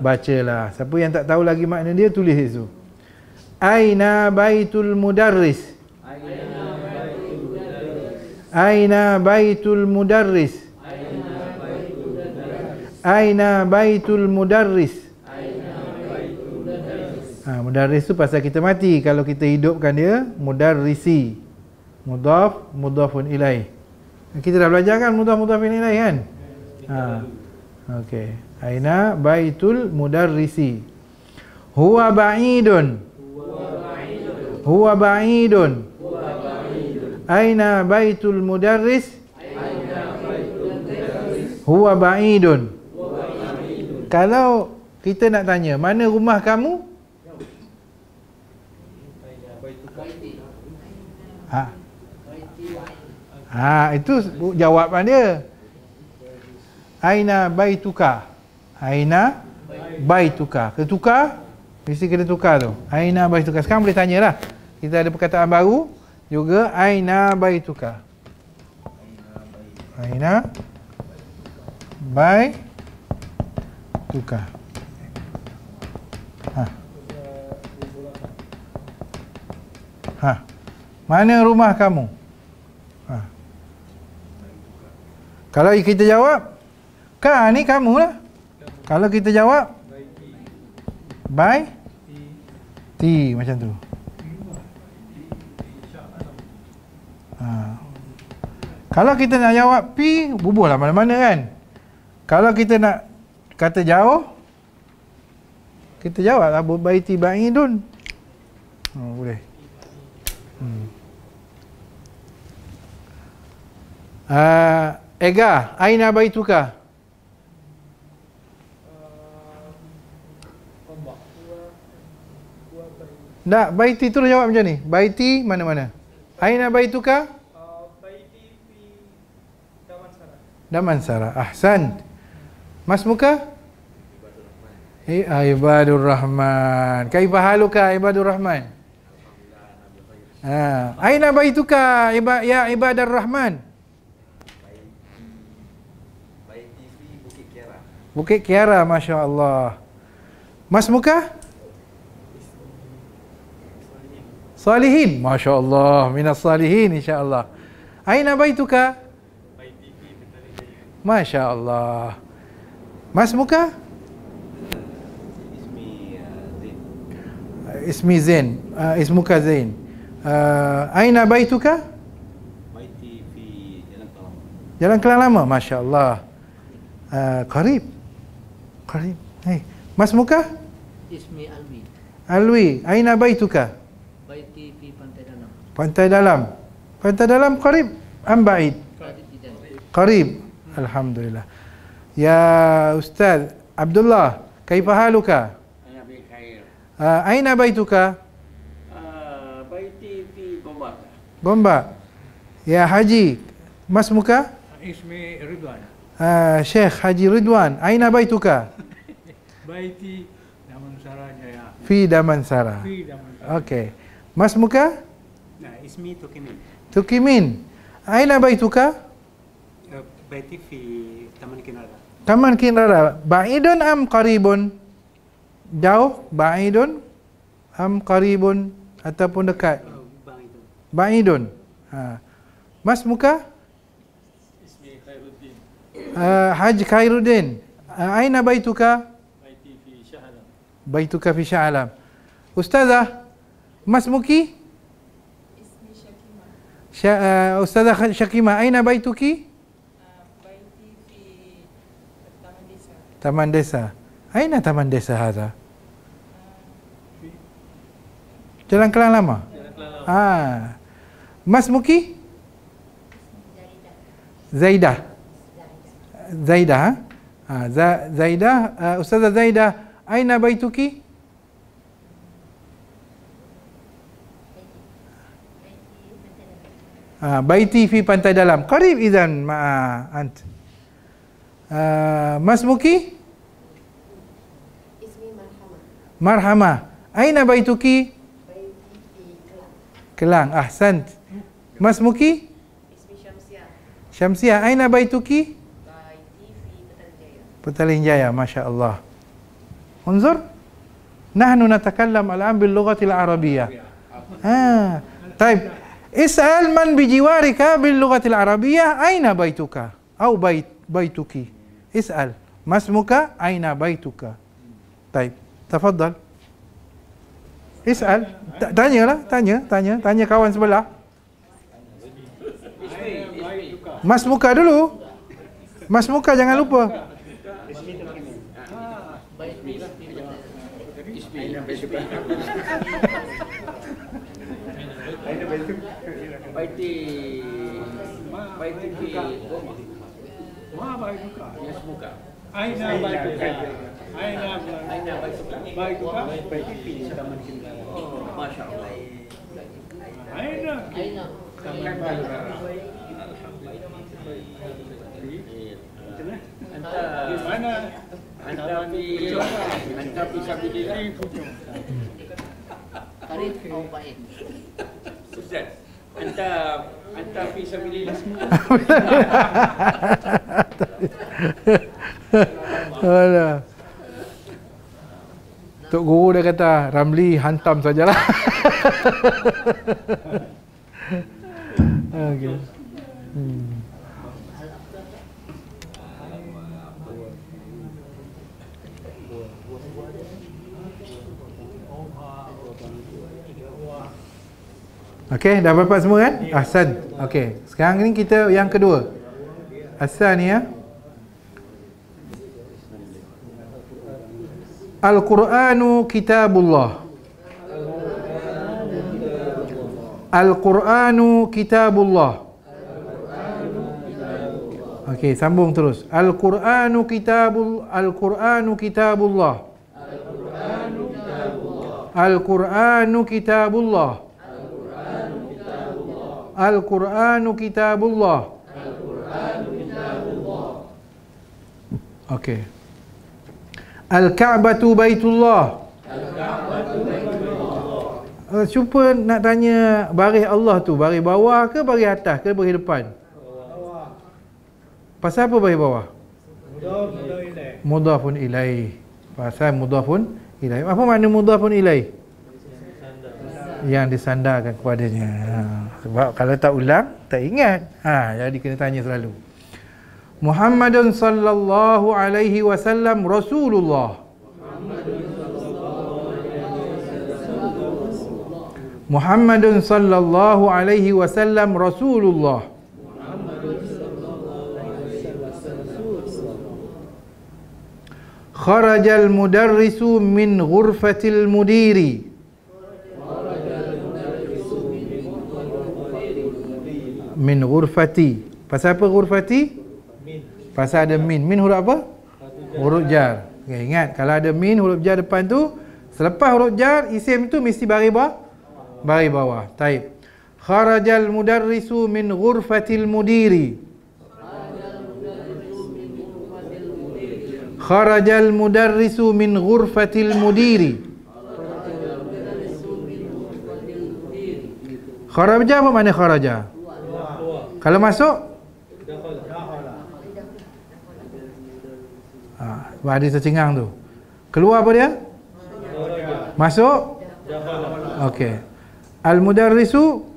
Bacalah. Siapa yang tak tahu lagi makna dia tulis itu. Aina baitul mudarris? Aina baitul mudarris? Aina baitul mudarris? Ha, mudarris tu pasal kita mati. Kalau kita hidupkan dia, mudarrisi. Mudaf, mudafun ilaih. Kita dah belajar kan mudah-mudah ini lain kan? Ha. Okey. Aina baitul mudarrisi. Huwa ba'idun. Huwa ba'idun. Aina baitul mudarris? Huwa ba'idun. Kalau kita nak tanya, mana rumah kamu? Ha. Ha itu jawapan dia. Aina baituka. Aina baituka. Kena tukar? Mesti kena tukar tu. Aina baituka. Sekarang boleh tanyalah. Kita ada perkataan baru juga aina baituka. Aina baituka. Ha. Ha. Mana rumah kamu? Kalau kita jawab, ka ni kamu lah. Kalau kita jawab, by T macam tu. Ha. Kalau kita nak jawab P, bubuhlah mana-mana kan. Kalau kita nak kata jauh, kita jawab lah baiti ba'idun. Oh, boleh. Hmm. Uh, Ega, aina baituka? Tak, baiti dah jawab macam ni. Baiti mana-mana? Aina baituka? Baiti fi Damansara. Damansara. Ahsan. Mas muka? Eh, ah, Ibadur Rahman. Kaifa haluka Ibadur Rahman? Ha, aina baituka iba, ya Ibadur Rahman? Bukit Kiara, Masya Allah. Mas muka? Salihin. Masya Allah. Minas salihin insyaAllah. Aina baituka? Masya Allah. Mas muka? Ismi Zain. Uh, ismuka Zain. Uh, aina baituka? Baiti fi Jalan Kelang. Jalan Kelang Lama. Masya Allah. Uh, karib. Karib. Hey. Mas muka? Ismi Alwi. Alwi. Aina baituka? Baiti fi Pantai Dalam. Pantai dalam. Pantai dalam karib. Am ba'id? Qarib. Alhamdulillah. Ya Ustaz Abdullah, kaifa haluka? Ana bi khair. Uh, aina baituka? Ah, baiti fi Gombak. Gombak. Ya Haji, mas muka? Ismi Ridwan. Uh, Syekh Haji Ridwan, aina baituka? Baiti Damansara Jaya. Fi Damansara. Fi Damansara. Okey. Mas muka? Nah, ismi Tukimin. Tukimin. Aina baituka? Uh, Baiti fi Taman Kinara. Taman Kinrara. Ba'idun am qaribun? Jauh? Ba'idun am qaribun ataupun dekat? Uh, bang itu. Ba'idun. Ha. Mas muka? uh, Haji Khairuddin uh, aina baituka baiti fi sya'alam baituka fi sya'alam ustazah mas muki Ismi Syakimah. Eh, uh, ustazah Syakimah aina baituki Taman Desa. taman desa Aina Taman Desa Hazza? Jalan Kelang Lama? Jalan Kelang Lama. Ha. Mas Muki? Zaidah. Zaidah. ha? Ha, Za- Zaidah, uh, Ustazah Zaidah, aina baituki? Ah, baiti fi pantai dalam. Qarib idzan ma'a ant. Uh, Mas Muki? اسمي مرحمة Marhamah. Aina baituki? بيتي في كلاب Kelang. Ahsant. Mas Muki? اسمي شمسية Syamsiah. Aina baituki? بيتي في بترجية Petaling Jaya. Masya Allah. انظر. نحن نتكلم الآن باللغة العربية. آه. طيب. اسأل من بجوارك باللغة العربية أين بيتك أو بيت بيتك اسأل ما اسمك أين بيتك طيب تفضل اسأل ت- tanya lah tanya tanya tanya kawan sebelah Mas Muka dulu Mas Muka jangan lupa Baiti Baiti fi Gombak. Ma baituka. Yes muka. Aina baituka. Aina Aina baituka. baituka. Baiti fi Taman Kinara. Oh, Masya Allah. Aina. Aina. Anta Di mana? Anta fi anta fi sabilillah. Karib atau baik. Ustaz. Anta anta fi sabilillah. Alah. Tok Guru dia kata Ramli hantam sajalah. Okey. Hmm. Okey, dah dapat semua kan? Ahsan. Okey, sekarang ni kita yang kedua. Asal ni ya. Al-Quranu kitabullah. Al-Quranu kitabullah. Okey, sambung terus. Al-Quranu kitabul Al-Quranu kitabullah. Al-Quranu kitabullah. Al-Quranu kitabullah. Okey. Al-Ka'batu baitullah. Uh, cuba nak tanya baris Allah tu, baris bawah ke baris atas ke baris depan? Pasal apa baris bawah? Mudah ilaih. Mudhafun ilaih. Pasal mudhafun ilaih. Apa makna mudhafun ilaih? Yang disandarkan kepadanya. Ha. Sebab kalau tak ulang, tak ingat. Ha, jadi kena tanya selalu. Muhammadun sallallahu alaihi wasallam Rasulullah. Muhammadun sallallahu alaihi wasallam Rasulullah. خرج المدرس من غرفة المدير min ghurfati. Pasal apa ghurfati? Min. Pasal ada min. Min huruf apa? Huruf jar. Okay, ingat kalau ada min huruf jar depan tu, selepas huruf jar isim tu mesti bari bawah. Bari bawah. Taib. Kharajal mudarrisu min ghurfatil mudiri. Kharajal mudarrisu min ghurfatil mudiri. Kharajal apa makna kharajal? Kalau masuk Ha, hadis tercengang tu. Keluar apa dia? Masuk? Okey. Al-mudarrisu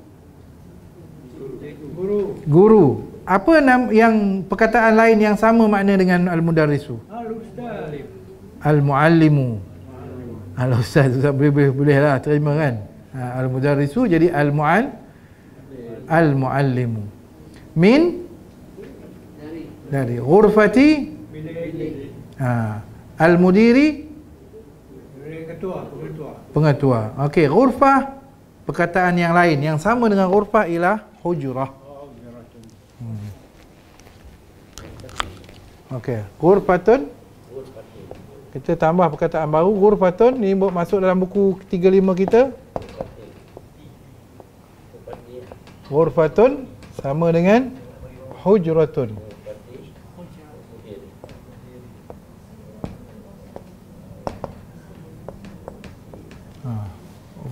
Guru. guru. Apa nam yang perkataan lain yang sama makna dengan al-mudarrisu? Al-muallimu. Al-ustaz tu boleh boleh boleh lah terima kan. Ha, al-mudarrisu jadi al-mual al-muallimu. Min dari ghurfati ha, al-mudiri ketua, pengetua. pengetua. Okey, ghurfah perkataan yang lain yang sama dengan ghurfah ialah hujrah. Hmm. Okey, ghurfatun kita tambah perkataan baru ghurfatun ni masuk dalam buku 35 kita. Ghurfatun sama dengan hujratun.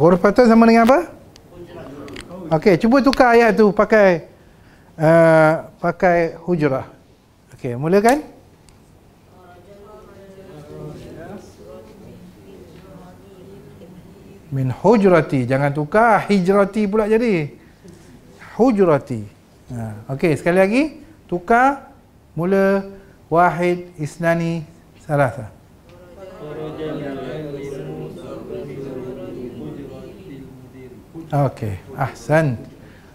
Ghurfatun sama dengan apa? Okey, cuba tukar ayat tu pakai uh, pakai hujrah. Okey, mulakan. Min hujrati, jangan tukar hijrati pula jadi. Hujrati. Ha, okey, sekali lagi tukar mula wahid isnani salasa. Okey, ahsan.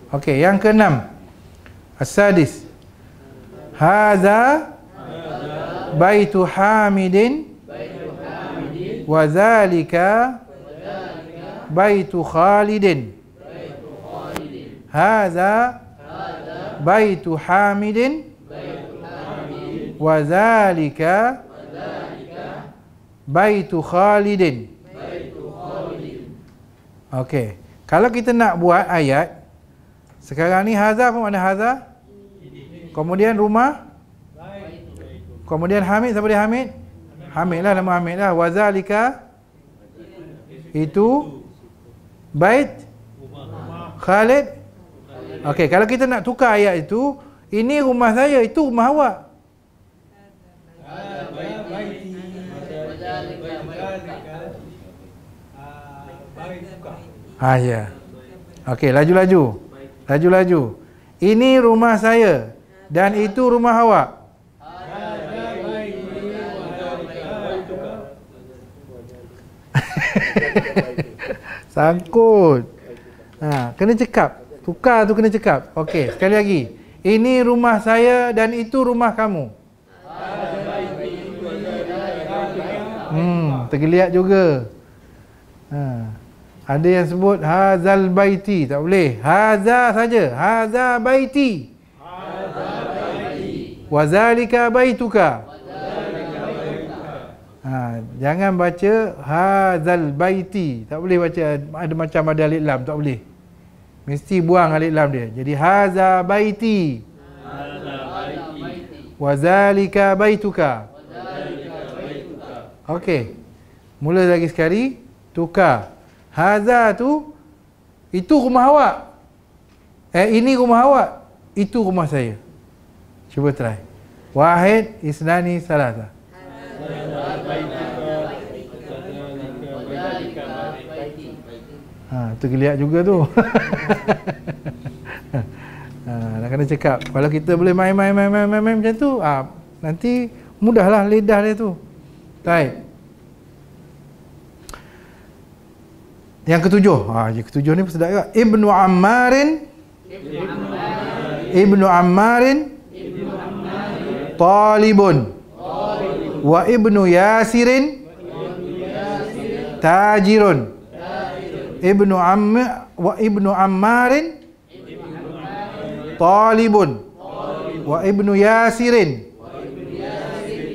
Okey, yang keenam. As-sadis. Hadza baitu Hamidin wa zalika baitu Khalidin. Baitu Hamidin wa zalika baitu Khalidin. Okey. Kalau kita nak buat ayat sekarang ni haza apa makna haza? Kemudian rumah Kemudian Hamid siapa dia Hamid? Hamid lah nama Hamid lah. Wazalika itu bait Khalid. Okey, kalau kita nak tukar ayat itu, ini rumah saya, itu rumah awak. Ha ya. Okey, laju-laju. Laju-laju. Ini rumah saya dan itu rumah awak. Sangkut. Ha, kena cekap. Tukar tu kena cekap. Okey, sekali lagi. Ini rumah saya dan itu rumah kamu. Hmm, tergeliat juga. Ha. Ada yang sebut hazal baiti, tak boleh. Haza saja. Haza baiti. Haza baiti. Wazalika baituka. Ha, jangan baca hazal baiti. Tak boleh baca ada macam ada alif lam, tak boleh. Mesti buang alif lam dia. Jadi haza baiti. Haza baiti. Wazalika baituka. Okey. Mula lagi sekali tukar. Haza tu itu rumah awak. Eh ini rumah awak. Itu rumah saya. Cuba try. Wahid isnani salasa. Ha, tu geliat juga tu. ha, nak kena cakap. Kalau kita boleh main-main main-main main macam tu, ha, nanti mudahlah lidah dia tu. Baik. Yang ketujuh. Ha, yang ketujuh ni sedap juga. Ibnu Ammarin Ibnu Ammarin Talibun Wa Ibnu Yasirin Tajirun Ibnu Amm wa Ibnu Ammarin Talibun wa Ibnu Yasirin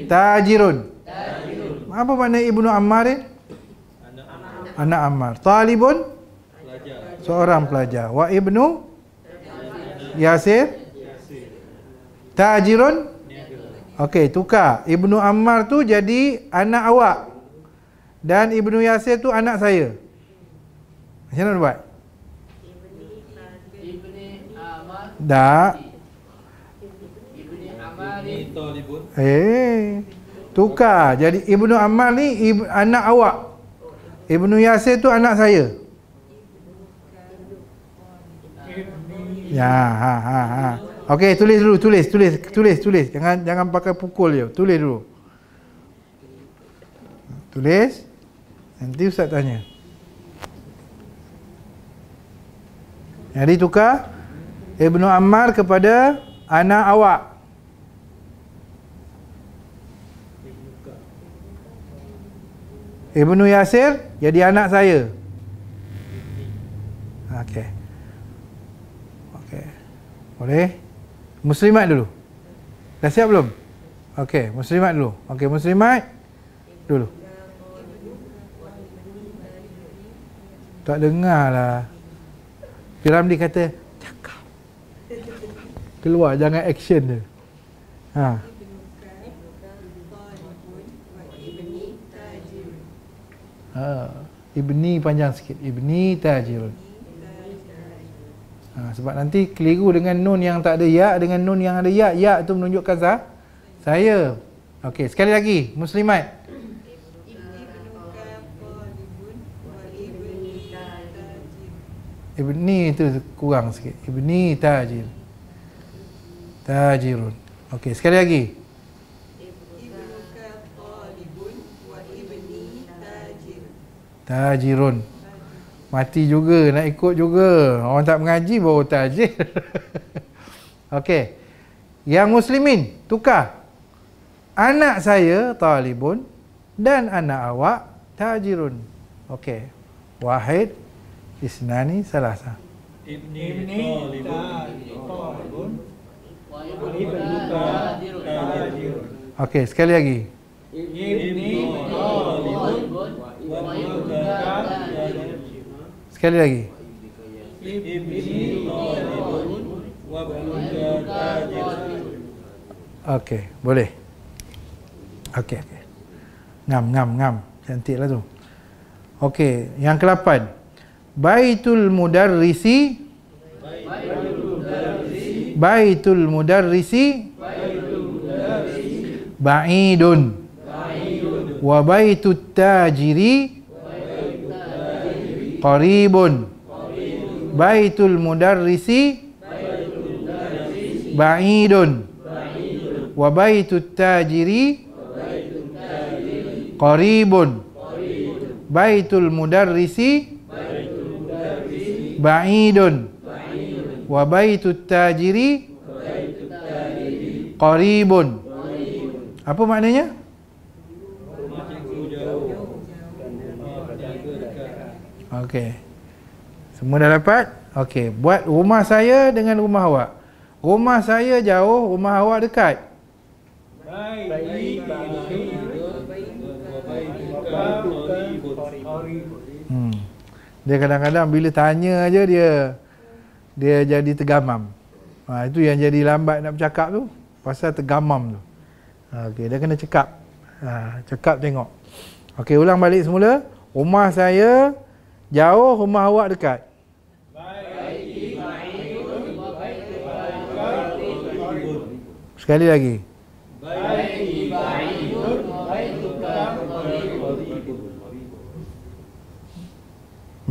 Tajirun Apa makna Ibnu Ammarin? Anak Ammar. Talibun seorang pelajar. Wa Ibnu Yasir Tajirun Okey, tukar. Ibnu Ammar tu jadi anak awak. Dan Ibnu Yasir tu anak saya. Macam mana buat? Tak. Eh. Tukar. Jadi Ibnu Ammar ni ibu, anak awak. Ibnu Yasir tu anak saya. Ya, ha ha ha. Okey, tulis dulu, tulis, tulis, tulis, tulis. Jangan jangan pakai pukul je. Tulis dulu. Tulis. Nanti ustaz tanya. Jadi tukar Ibnu Ammar kepada anak awak. Ibnu Yasir jadi anak saya. Okey. Okey. Boleh? Muslimat dulu. Dah siap belum? Okey, muslimat dulu. Okey, muslimat dulu. Tak dengar lah. Piramli kata, cakap. Keluar, jangan action dia. Ha. Ha. Ibni panjang sikit. Ibni tajirun. Ha, sebab nanti keliru dengan nun yang tak ada ya dengan nun yang ada ya. Ya tu menunjukkan sah. Saya. Okey, sekali lagi. Muslimat. Ibni tu kurang sikit. Ibni tajir. Tajirun. Okey, sekali lagi. Tajirun. Mati juga nak ikut juga. Orang tak mengaji baru tajir. Okey. Yang muslimin tukar. Anak saya talibun dan anak awak tajirun. Okey. Wahid isnani salasa. Ibni Talibun wa Ibni Tadirun Okey, sekali lagi. Ibni Talibun Sekali lagi. Ibni Talibun wa Okey, boleh. Okey, okey. Ngam, ngam, ngam. Cantiklah tu. Okey, yang ke-8. Baitul Mudarrisi. Baitul Mudarrisi. Ba'idun. Wa baitut tajiri. Qaribun. Baitul Mudarrisi. Ba'idun. Wa baitut tajiri. Qaribun. Baitul Mudarrisi ba'idun wa baitut tajiri qaribun apa maknanya okey semua dah dapat okey buat rumah saya dengan rumah awak rumah saya jauh rumah awak dekat Hmm. Dia kadang-kadang bila tanya aja dia dia jadi tergamam. Ha, itu yang jadi lambat nak bercakap tu pasal tergamam tu. Ha, Okey, dia kena cakap. Ha, cakap tengok. Okey, ulang balik semula. Rumah saya jauh, rumah awak dekat. Sekali lagi.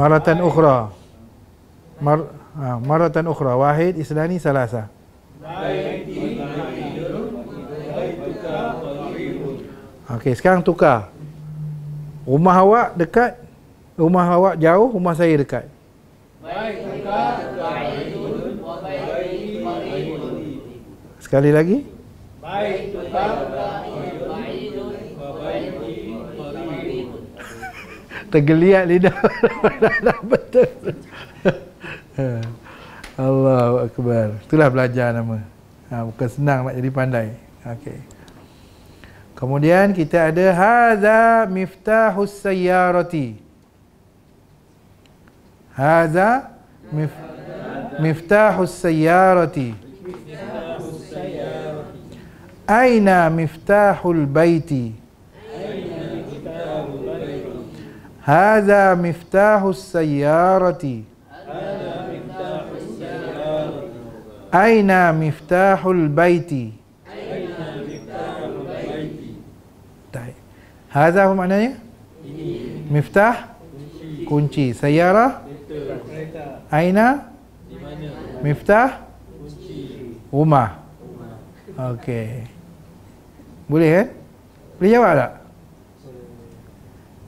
Maratan ukhra. Mar ha, maratan ukhra. Wahid, isnani, salasa. Okey, sekarang tukar. Rumah awak dekat, rumah awak jauh, rumah saya dekat. Sekali lagi. Tergeliat lidah. Betul. Allahu Akbar. Itulah belajar nama. Ha, bukan senang nak jadi pandai. Okey. Kemudian kita ada hadza miftahus sayyarati. Hadza mif, miftahus sayyarati. Aina miftahul baiti? Hadza miftahus sayyarati. Aina miftahul baiti? Baik. Hadza apa maknanya? Miftah kunci. Sayyarah Aina Miftah Rumah Okey Boleh kan? Boleh jawab tak?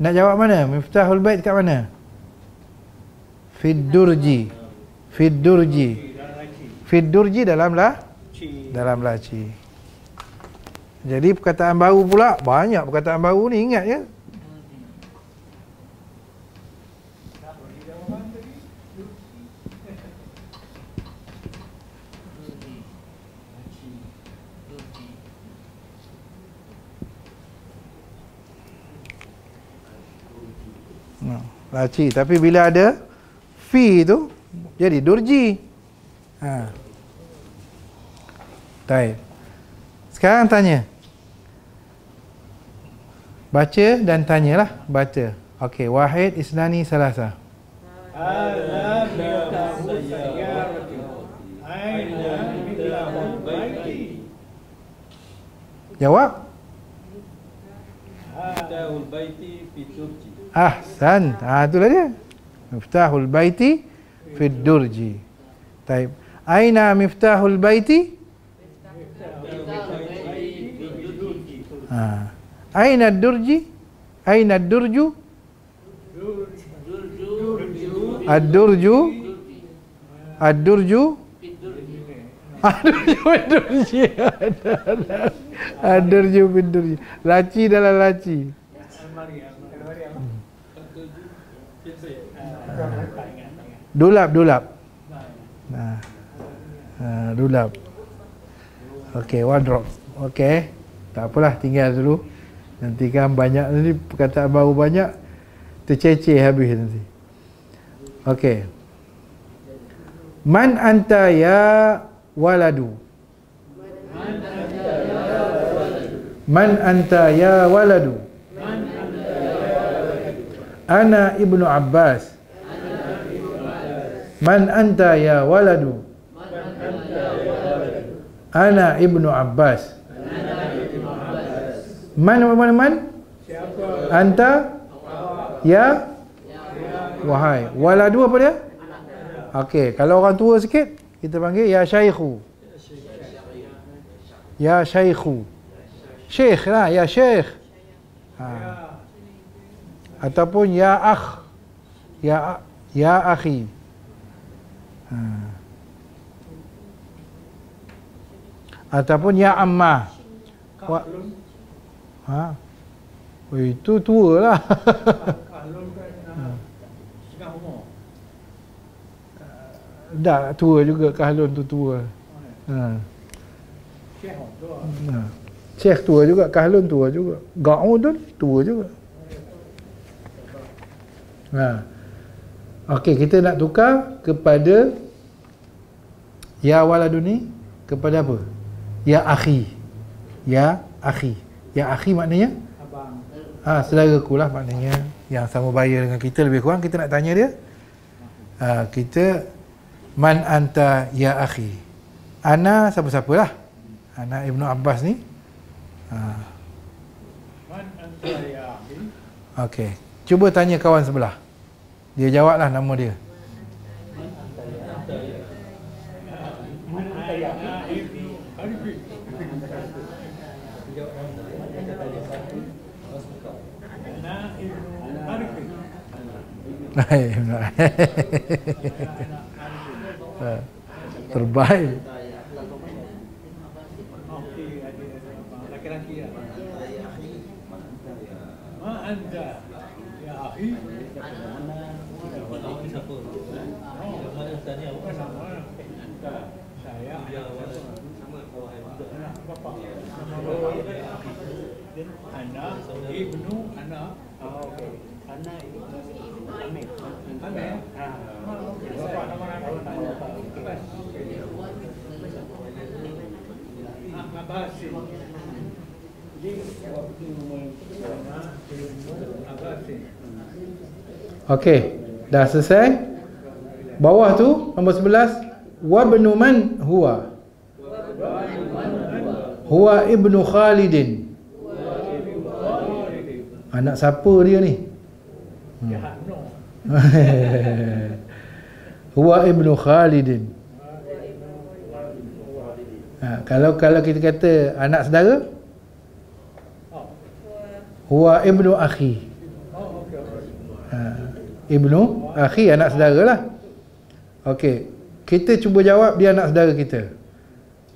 Nak jawab mana? Miftahul bait kat mana? Fiddurji. Fiddurji. Fiddurji dalam lah? Dalam laci. Jadi perkataan baru pula Banyak perkataan baru ni ingat ya No, laci tapi bila ada fi tu jadi durji. Ha. Baik. Sekarang tanya. Baca dan tanyalah. Baca. Okey, wahid isnani salasa. Jawab. Miftahul baiti fi turji. Ahsan. Ha itulah dia. Miftahul baiti fi durji. Taib. Aina miftahul baiti? Ha. Aina durji? Aina durju? Ad-durju? Ad-durju? Ad-durju bidurji. Ad-durju bidurji. Laci dalam laci. Dulap, dulap. Nah. Ha, dulap. Okey, one drop. Okey. Tak apalah, tinggal dulu. Nanti kan banyak nanti perkataan baru banyak terceceh habis nanti. Okey. Man anta ya waladu? Man anta ya waladu? Ana ibnu Abbas. Man anta ya waladu? Ana ibnu Abbas. Man mana man? Anta? Ya? Wahai. Waladu apa dia? Okey, kalau orang tua sikit kita panggil ya syaikhu. Ya syaikhu. Syekh lah, ya syekh. Ha. Ataupun ya akh. Ya ya akhi. Ha. Ataupun ya amma. Wa- Ha. Oh, itu tua lah. kahlun kan. Dah tua juga Kahlun tu tua. Oh, Ha. Syekh tu. Ha. Syekh tua juga, Kahlun tua juga. Ga'udun tua juga. Ha. Okey, kita nak tukar kepada ya waladun ni kepada apa? Ya akhi. Ya akhi. Ya akhi maknanya Abang. ha saudaraku lah maknanya yang sama bayar dengan kita lebih kurang kita nak tanya dia. Ha, kita man anta ya akhi. Ana siapa-siapalah. Anak Ibnu Abbas ni. Ha. Man anta ya akhi? Okey. Cuba tanya kawan sebelah. Dia jawablah nama dia. Anta ya akhi? Arifin. Ana ibnu Arifin. Hai, Ibnu. Ha. Terbaik. Okey, ada abang laki-laki ya. Ma anta ya akhi? Siapa? Mana tanya awak? Bukan nama. Saya anak Sama kawan juga. anak bapa. Nama bapa. Anak ibnu anak. Ah, okey. Anak ibnu Amin. Amin. Ah, okey. Bapa nama anak. Abbas. Ah, Abbasin. Jadi, waktu anak ibnu Abbasin. Okey. Dah selesai? Bawah tu nombor 11 wabnu man huwa? Huwa ibnu Khalidin. Anak siapa dia ni? No. Huwa ibnu Khalidin. Ha, kalau kalau kita kata anak saudara, huwa ibnu akhi. Ha, ibnu akhi anak saudara lah. Okey. Kita cuba jawab dia anak saudara kita.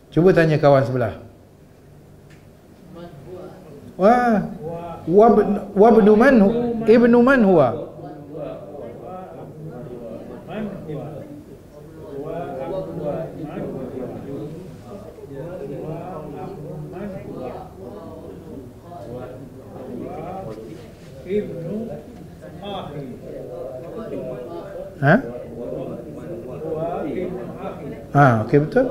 Cuba tanya kawan sebelah. Wah, wab wabnu man ibnu man huwa? Man huwa? Wa abu man huwa? Wa abu man huwa? Wa ibnu akhi. Ha? Ha, okey betul.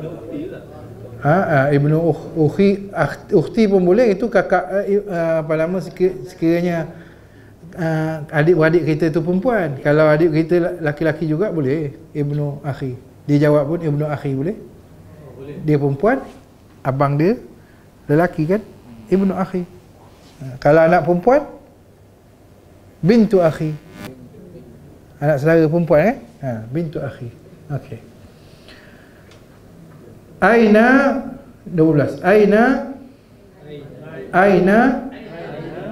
Ukhti lah. Ha, ha ibnu ukh, ukhi ukhti pun boleh itu kakak uh, apa nama sekir- sekiranya uh, adik-beradik kita tu perempuan. Kalau adik kita laki-laki juga boleh ibnu akhi. Dia jawab pun ibnu akhi boleh. Dia perempuan, abang dia lelaki kan? Ibnu akhi. Ha, kalau anak perempuan bintu akhi. Anak saudara perempuan eh? Ha, bintu akhi. Okey. Aina 12. Aina Aina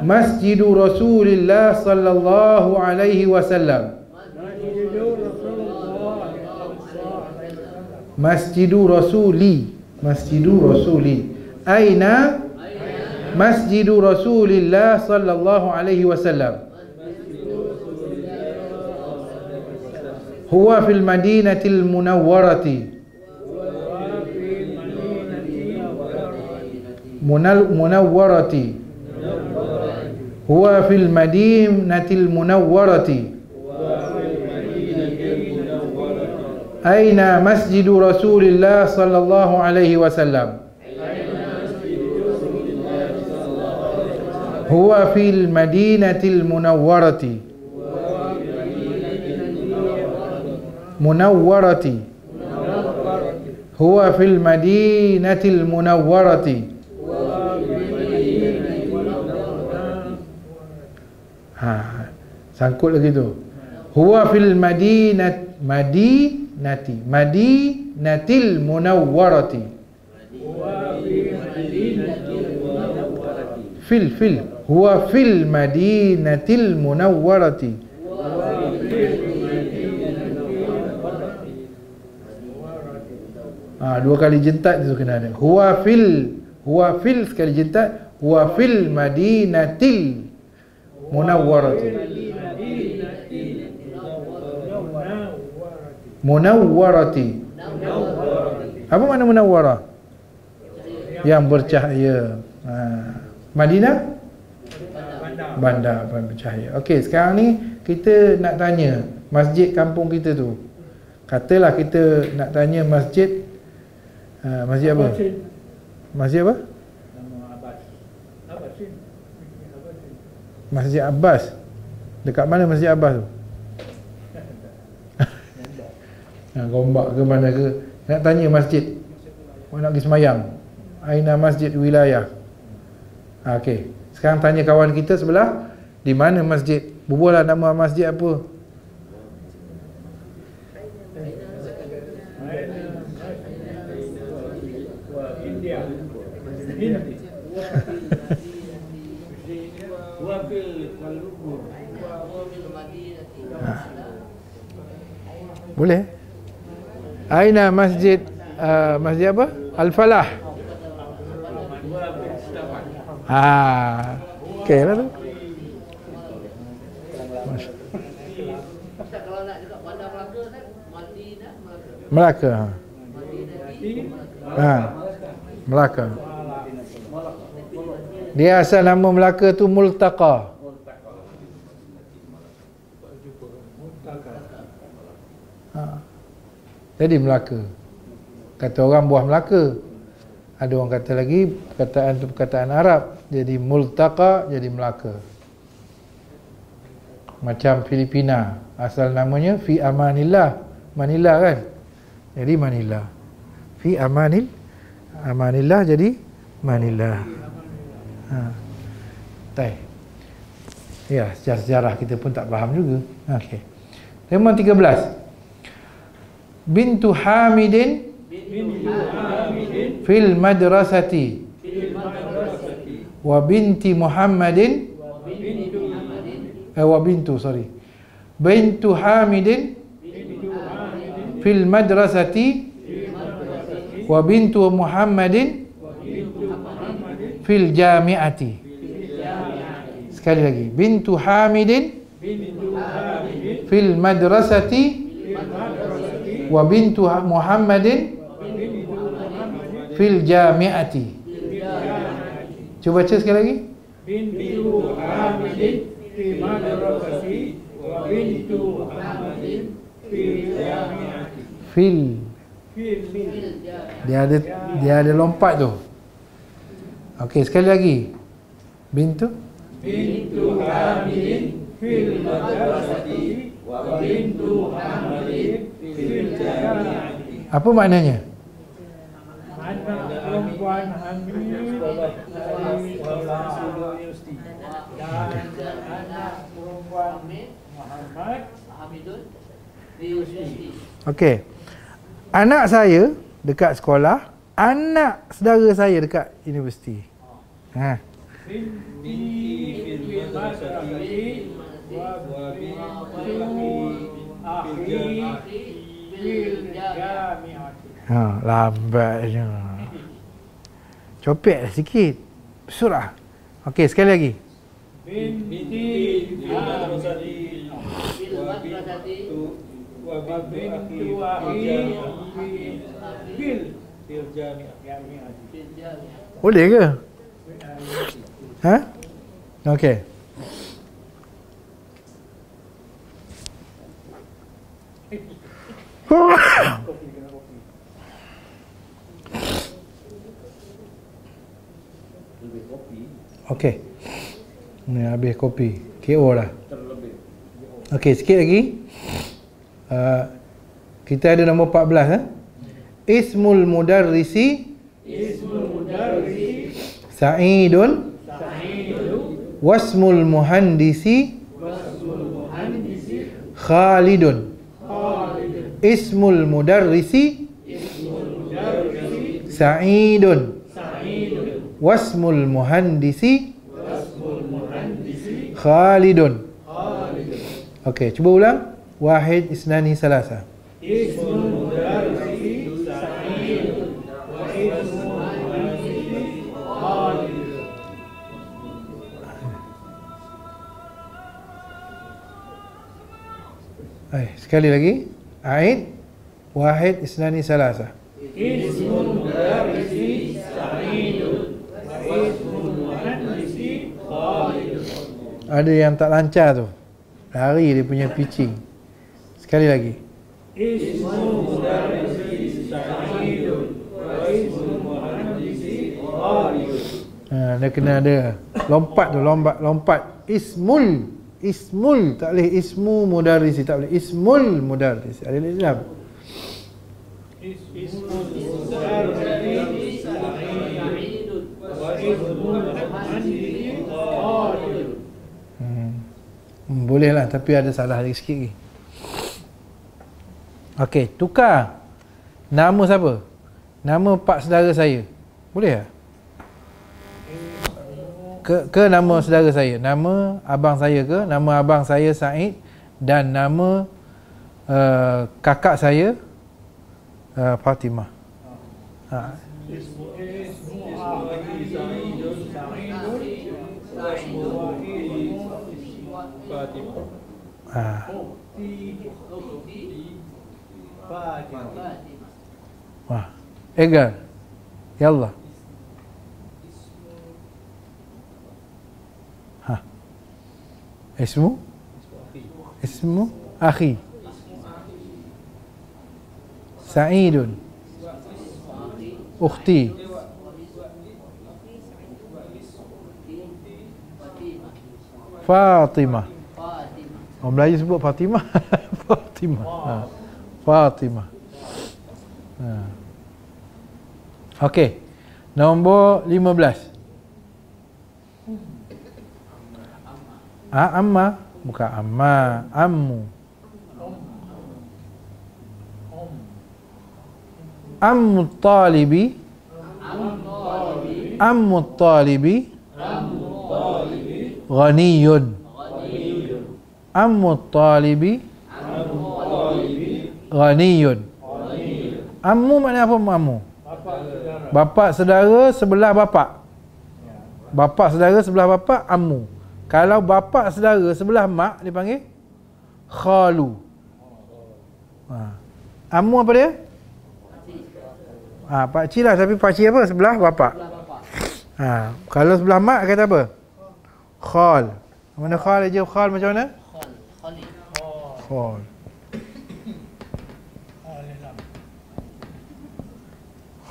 Masjidu Rasulillah sallallahu alaihi wasallam. Masjidu Rasuli. Masjidu Rasuli. أين؟ مسجد رسول الله صلى الله عليه وسلم. هو في المدينة المنورة. منورة. هو في المدينة المنورة. أين مسجد رسول الله صلى الله عليه وسلم؟ هو في المدينة المنورة. منورة. هو في المدينة المنورة. ها سنقول كده هو في المدينة مدينة مدينة المنورة. هو في المدينة المنورة في الفيلم huwa fil madinatil munawwarati. Ha, dua kali jentat tu kena ada. Huwa fil huwa fil sekali jentat huwa fil madinatil munawwarati. Munawwarati. Apa makna munawwara? Yang bercahaya. Ha. Madinah bandar bercahaya. Okey sekarang ni kita nak tanya masjid kampung kita tu. Katalah kita nak tanya masjid uh, masjid apa? Masjid apa? Masjid Abbas. Dekat mana Masjid Abbas tu? ha, gombak ke mana ke. Nak tanya masjid. Orang nak pergi semayang. Aina masjid wilayah. Ha, Okey Sekarang tanya kawan kita sebelah Di mana masjid Bubuh lah nama masjid apa. Boleh Aina masjid uh, Masjid apa? Al-Falah. Ha, okey lah tu. Melaka ha. Melaka. Dia asal nama Melaka tu Multaqa. Ha. Jadi Melaka. Kata orang buah Melaka. Ada orang kata lagi perkataan tu perkataan Arab. Jadi Multaqa jadi Melaka. Macam Filipina. Asal namanya Fi Amanillah. Manila kan? Jadi Manila. Fi Amanil Amanillah jadi Manila. Ha. Tai. Ya, sejarah-sejarah kita pun tak faham juga. Okey. Lemon 13. Bintu Hamidin fil madrasati wa binti Muhammadin. Eh, wa bintu sorry. Bintu Hamidin. Fil madrasati. Wa bintu Muhammadin. Fil jami'ati. Sekali lagi. Bintu Hamidin. Fil madrasati. Wa bintu Muhammadin. Fil jami'ati cuba baca sekali lagi. Bintu Hamidin fi madrasati wa bintu Hamidin fi jamiati. fil. Fil dia ada dia ada lompat tu. Okey sekali lagi. Bintu? Bintu Hamidin fil madrasati wa bintu Hamidin fil jamiati. apa maknanya Anak perempuan Hamid dari sekolah universiti dan anak perempuan Muhammad Hamidun di universiti. okey anak saya dekat sekolah anak saudara saya dekat universiti ha binti fil madrasati wa bintu akhi fil jamiati. Ha lambatnya. Copek lah sikit. Surah. Okey sekali lagi. Binti fil madrasati Fil madrasati wa bintu akhi fil fil jamiati. fil jamiah. boleh ke? Ha? Okey. Lebih kopi Okey. Ni habis kopi. KO lah. terlebih. Okey, sikit lagi. Uh, kita ada nombor 14 eh. Ismul mudarrisi Ismul mudarrisi Sa'idun Sa'idun wasmul muhandisi wasmul muhandisi Khalidun. Khalid Ismul mudarrisi Ismul mudarrisi Sa'idun wasmul muhandisi. Wasmul muhandisi khalidun. Khalidun okey cuba ulang. Wahid isnani salasa. Ismul mudarrisi khalidun wahid ismul sekali lagi. Aid wahid isnani salasa. Ismul mudarrisi. ada yang tak lancar tu. Lari dia punya pitching. Sekali lagi. Ha, dia kena ada. Lompat tu lompat lompat. Ismul. Ismul. Tak boleh. Ismu mudarisi tak boleh. Ismul mudarris. Ada ni dalam. Ismul Hmm, boleh lah tapi ada salah lagi sikit lagi. Okey, tukar nama siapa? Nama pak saudara saya. Boleh tak? Ke, ke nama saudara saya? Nama abang saya ke? Nama abang saya Said dan nama uh, kakak saya uh, Fatimah. Ha. Ismu, ismu, ismu, ismu, ismu, ismu, ismu, ismu, ismu, آه. اقرا يلا ها اسمه اسمه أخي سعيد أختي فاطمة Orang Melayu sebut Fatimah. Fatimah. Ha. Fatimah. Ha. Okey. Nombor 15. Ah, amma bukan amma, ammu. Ammu talibi Ammu talibi Ghaniyun Ammu talibi Ghaniyun Ammu maknanya apa ammu? Bapak saudara sebelah bapak Bapak saudara sebelah bapak ammu Kalau bapak saudara sebelah mak dipanggil Khalu ha. Ammu apa dia? Ha, Pak Cik lah tapi Pak Cik apa? Sebelah bapak ha. Kalau sebelah mak kata apa? Khal Mana khal je khal macam mana? خوار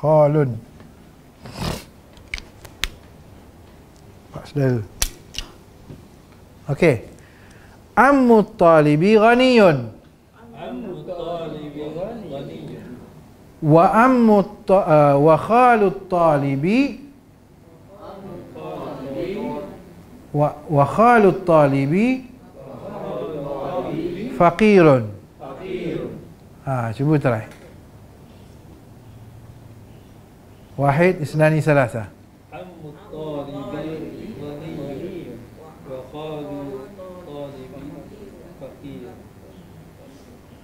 خالون. بسدل أوكي. عم الطالب غني. عم الطالب غني. وعم الط... آه، وخال الطالب. وخال الطالب. faqirun. Faqirun. Ha cuba try. Wahid isnani salasa.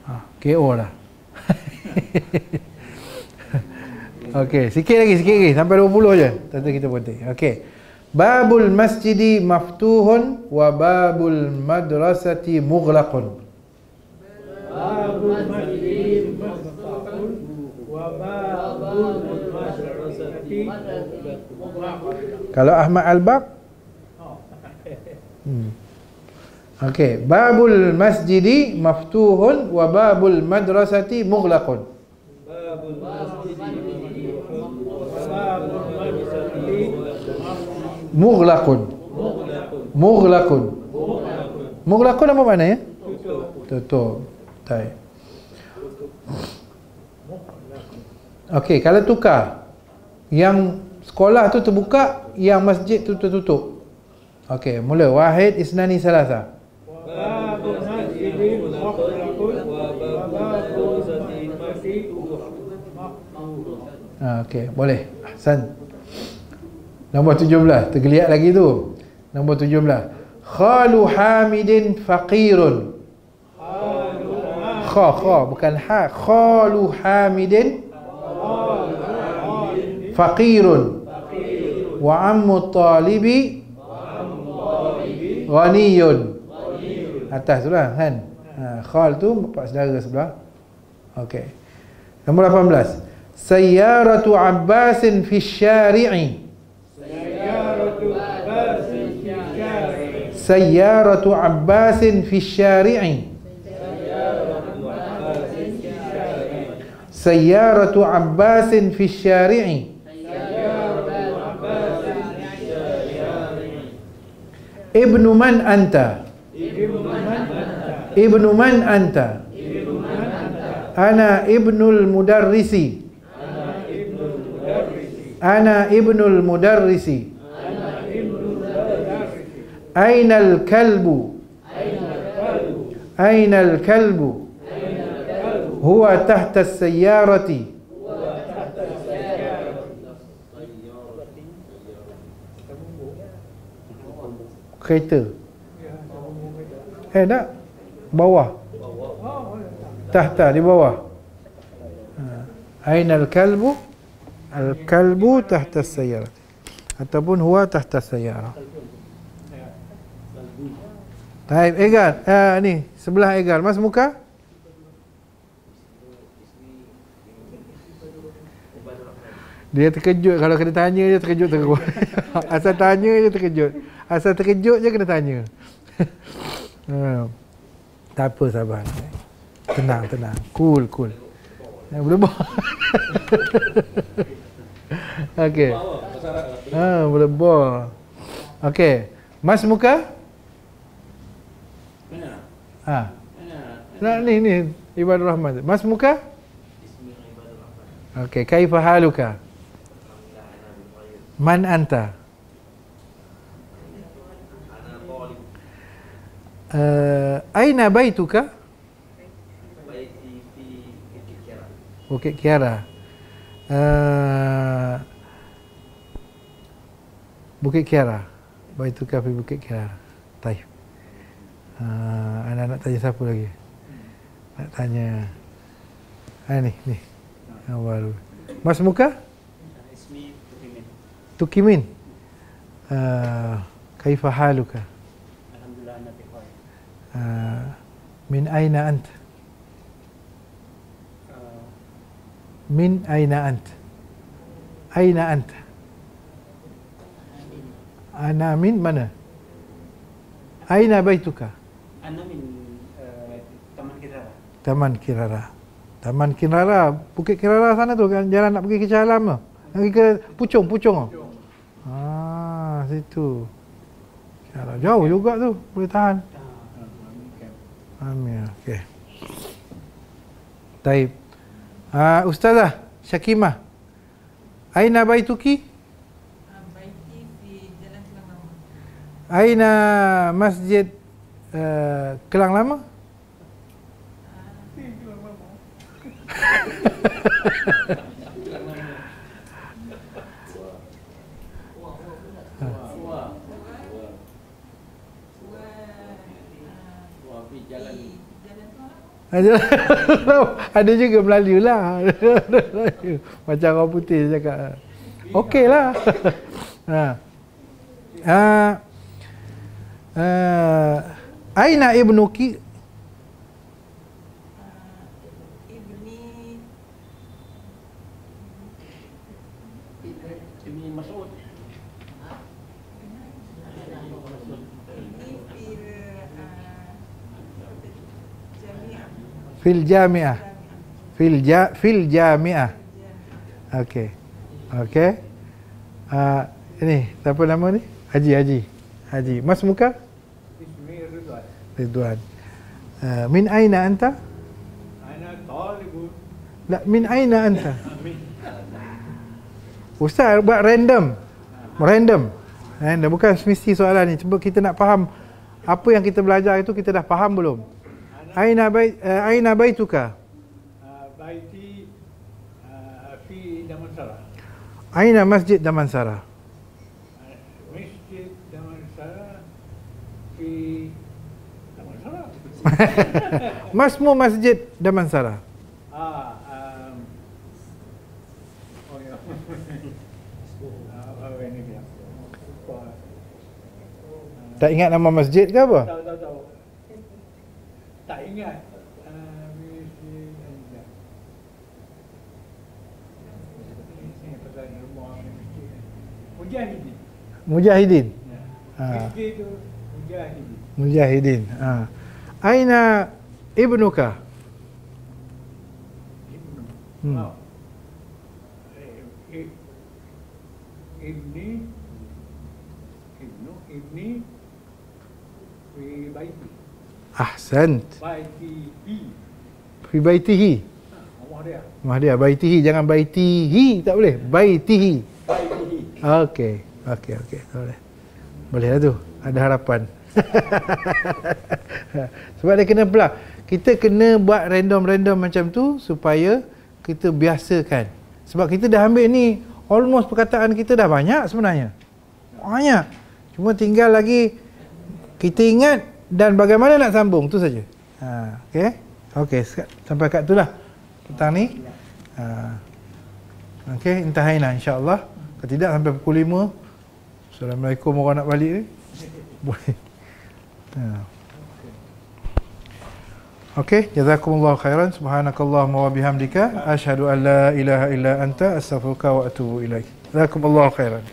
Ha, KO lah Okey, sikit lagi, sikit lagi. Sampai 20 je. Tentu kita berhenti. Okey Babul masjidi maftuhun Wa babul madrasati mughlaqun. باب المسجد مفتوح وباب المدرسة مغلق Kalau Ahmad Al-Baq hmm. Okey, babul masjidi maftuhun wa babul madrasati mughlaqun. باب المسجد وباب المدرسة Mughlaqun. مغلق Mughlaqun. مغلق Mughlaqun apa maknanya? tutup Tutup. Baik. Okey, kalau tukar yang sekolah tu terbuka, yang masjid tu tertutup. Okey, mula wahid isnani salasa. Ah, okey, boleh. Ahsan. Nombor 17, tergeliat lagi tu. Nombor 17. Khalu Hamidin faqirun. Kha kha bukan ha. Khalu Hamidin faqirun. Wa ammu talibi ghaniyun. Atas tu lah kan. Ha, khal tu bapak saudara sebelah. Okey. Nombor 18. Sayyaratu Abbasin fi syari'i. سيارة عباس في الشارع سيارة عباس في الشارع. ابن من أنت؟ ابن من أنت؟ أنا ابن المدرس. أنا ابن المدرس. أين الكلب؟ أين الكلب؟ huwa tahta sayyarati kereta eh tak bawah tahta di bawah ha. aina al-kalbu al-kalbu tahta as-sayyarati ataupun huwa tahta sayyara. Taib egal. Ah uh, ni, sebelah egal. Mas muka? Ah Dia terkejut kalau kena tanya je terkejut terus. Asal tanya je terkejut. Asal terkejut je kena tanya. uh, tak apa sabar. Tenang, tenang. Cool, cool. Ya, boleh bawa. Okey. Ha, boleh bawa. Okey. Mas muka? Mana? Ha. Mana? Nah, ni ni Ibadur Rahman. Mas muka? Okey, kaifa haluka? Man anta? Uh, aina baituka? Bukit Kiara. Uh, Bukit Kiara. Baituka fi Bukit Kiara. Taib. Uh, anda nak tanya siapa lagi? Nak tanya. Ah ni, ni. Yang baru. Mas muka? Tukimin. Tukimin. Uh, kaifa haluka? Alhamdulillah ana bi. Uh, min aina ant? Uh, Min aina ant? Aina ant? Ana min mana? Aina baituka? ana min uh, Taman Kirara. Taman Kirara. Taman Kirara, Bukit Kirara sana tu kan jalan nak pergi ke Shah Alam tu. Nak pergi ke Puchong, Puchong tu. Ah, situ. Kirara jauh juga tu, boleh tahan. Amin. Okey. Taib. Ah, Ustazah Syakimah. Aina baituki? Baiti di Jalan Kelang Lama. Aina Masjid uh, Kelang Lama? Wah. Wah, pergi jalan Di Jalan Kelang Lama. Ada, juga Melayu lah. Macam orang putih cakap. Okey lah. ha. Uh, uh, Aina ibnuki? Ibni Ibni Mas'ud. Ibni fil Jamiah. Fil jami'ah. Fil ja fil jami'ah. Okey. Okey. Uh, ini siapa nama ni? Haji Haji. Haji. Mas muka? Ismi Ridwan. Ridwan. Uh, min aina anta? Ana talibun. La min aina anta? Ustaz buat random. Random. Random bukan mesti soalan ni. Cuba kita nak faham apa yang kita belajar itu kita dah faham belum? Aina bait uh, aina baituka? Uh, baiti uh, fi Damansara. Aina masjid Damansara? Uh, Masjid Damansara fi Masmu Masjid Damansara. Ah, um, oh ya. Ah. Tak ingat nama masjid ke apa? Tahu tahu. Tak ingat. Ingat. Ini rumah ni mesti. Mujahidin. Mujahidin. Ya. Ha. Mujahidin. Mujahidin. Ha. Aina ibnuka? Ibnu. Hmm. Oh. Ibni Ibnu Ibni Fi baiti Ahsant. Baiti Hi Fi baitihi. ha, dia Rumah dia baitihi jangan baitihi tak boleh. Baitihi. Baiti Okey. Okey okey. Boleh. Boleh lah tu. Ada harapan. Sebab dia kena pula. Kita kena buat random-random macam tu supaya kita biasakan. Sebab kita dah ambil ni almost perkataan kita dah banyak sebenarnya. Banyak. Cuma tinggal lagi kita ingat dan bagaimana nak sambung tu saja. Ha, okey. Okey, sampai kat itulah petang ni. Ha. Okey, intahaina insya-Allah. Kalau tidak sampai pukul 5. Assalamualaikum orang nak balik ni. Boleh. Ha. Okey, jazakumullahu khairan. Subhanakallahumma wa bihamdika asyhadu an la ilaha illa anta astaghfiruka wa atubu ilaik. Jazakumullahu khairan.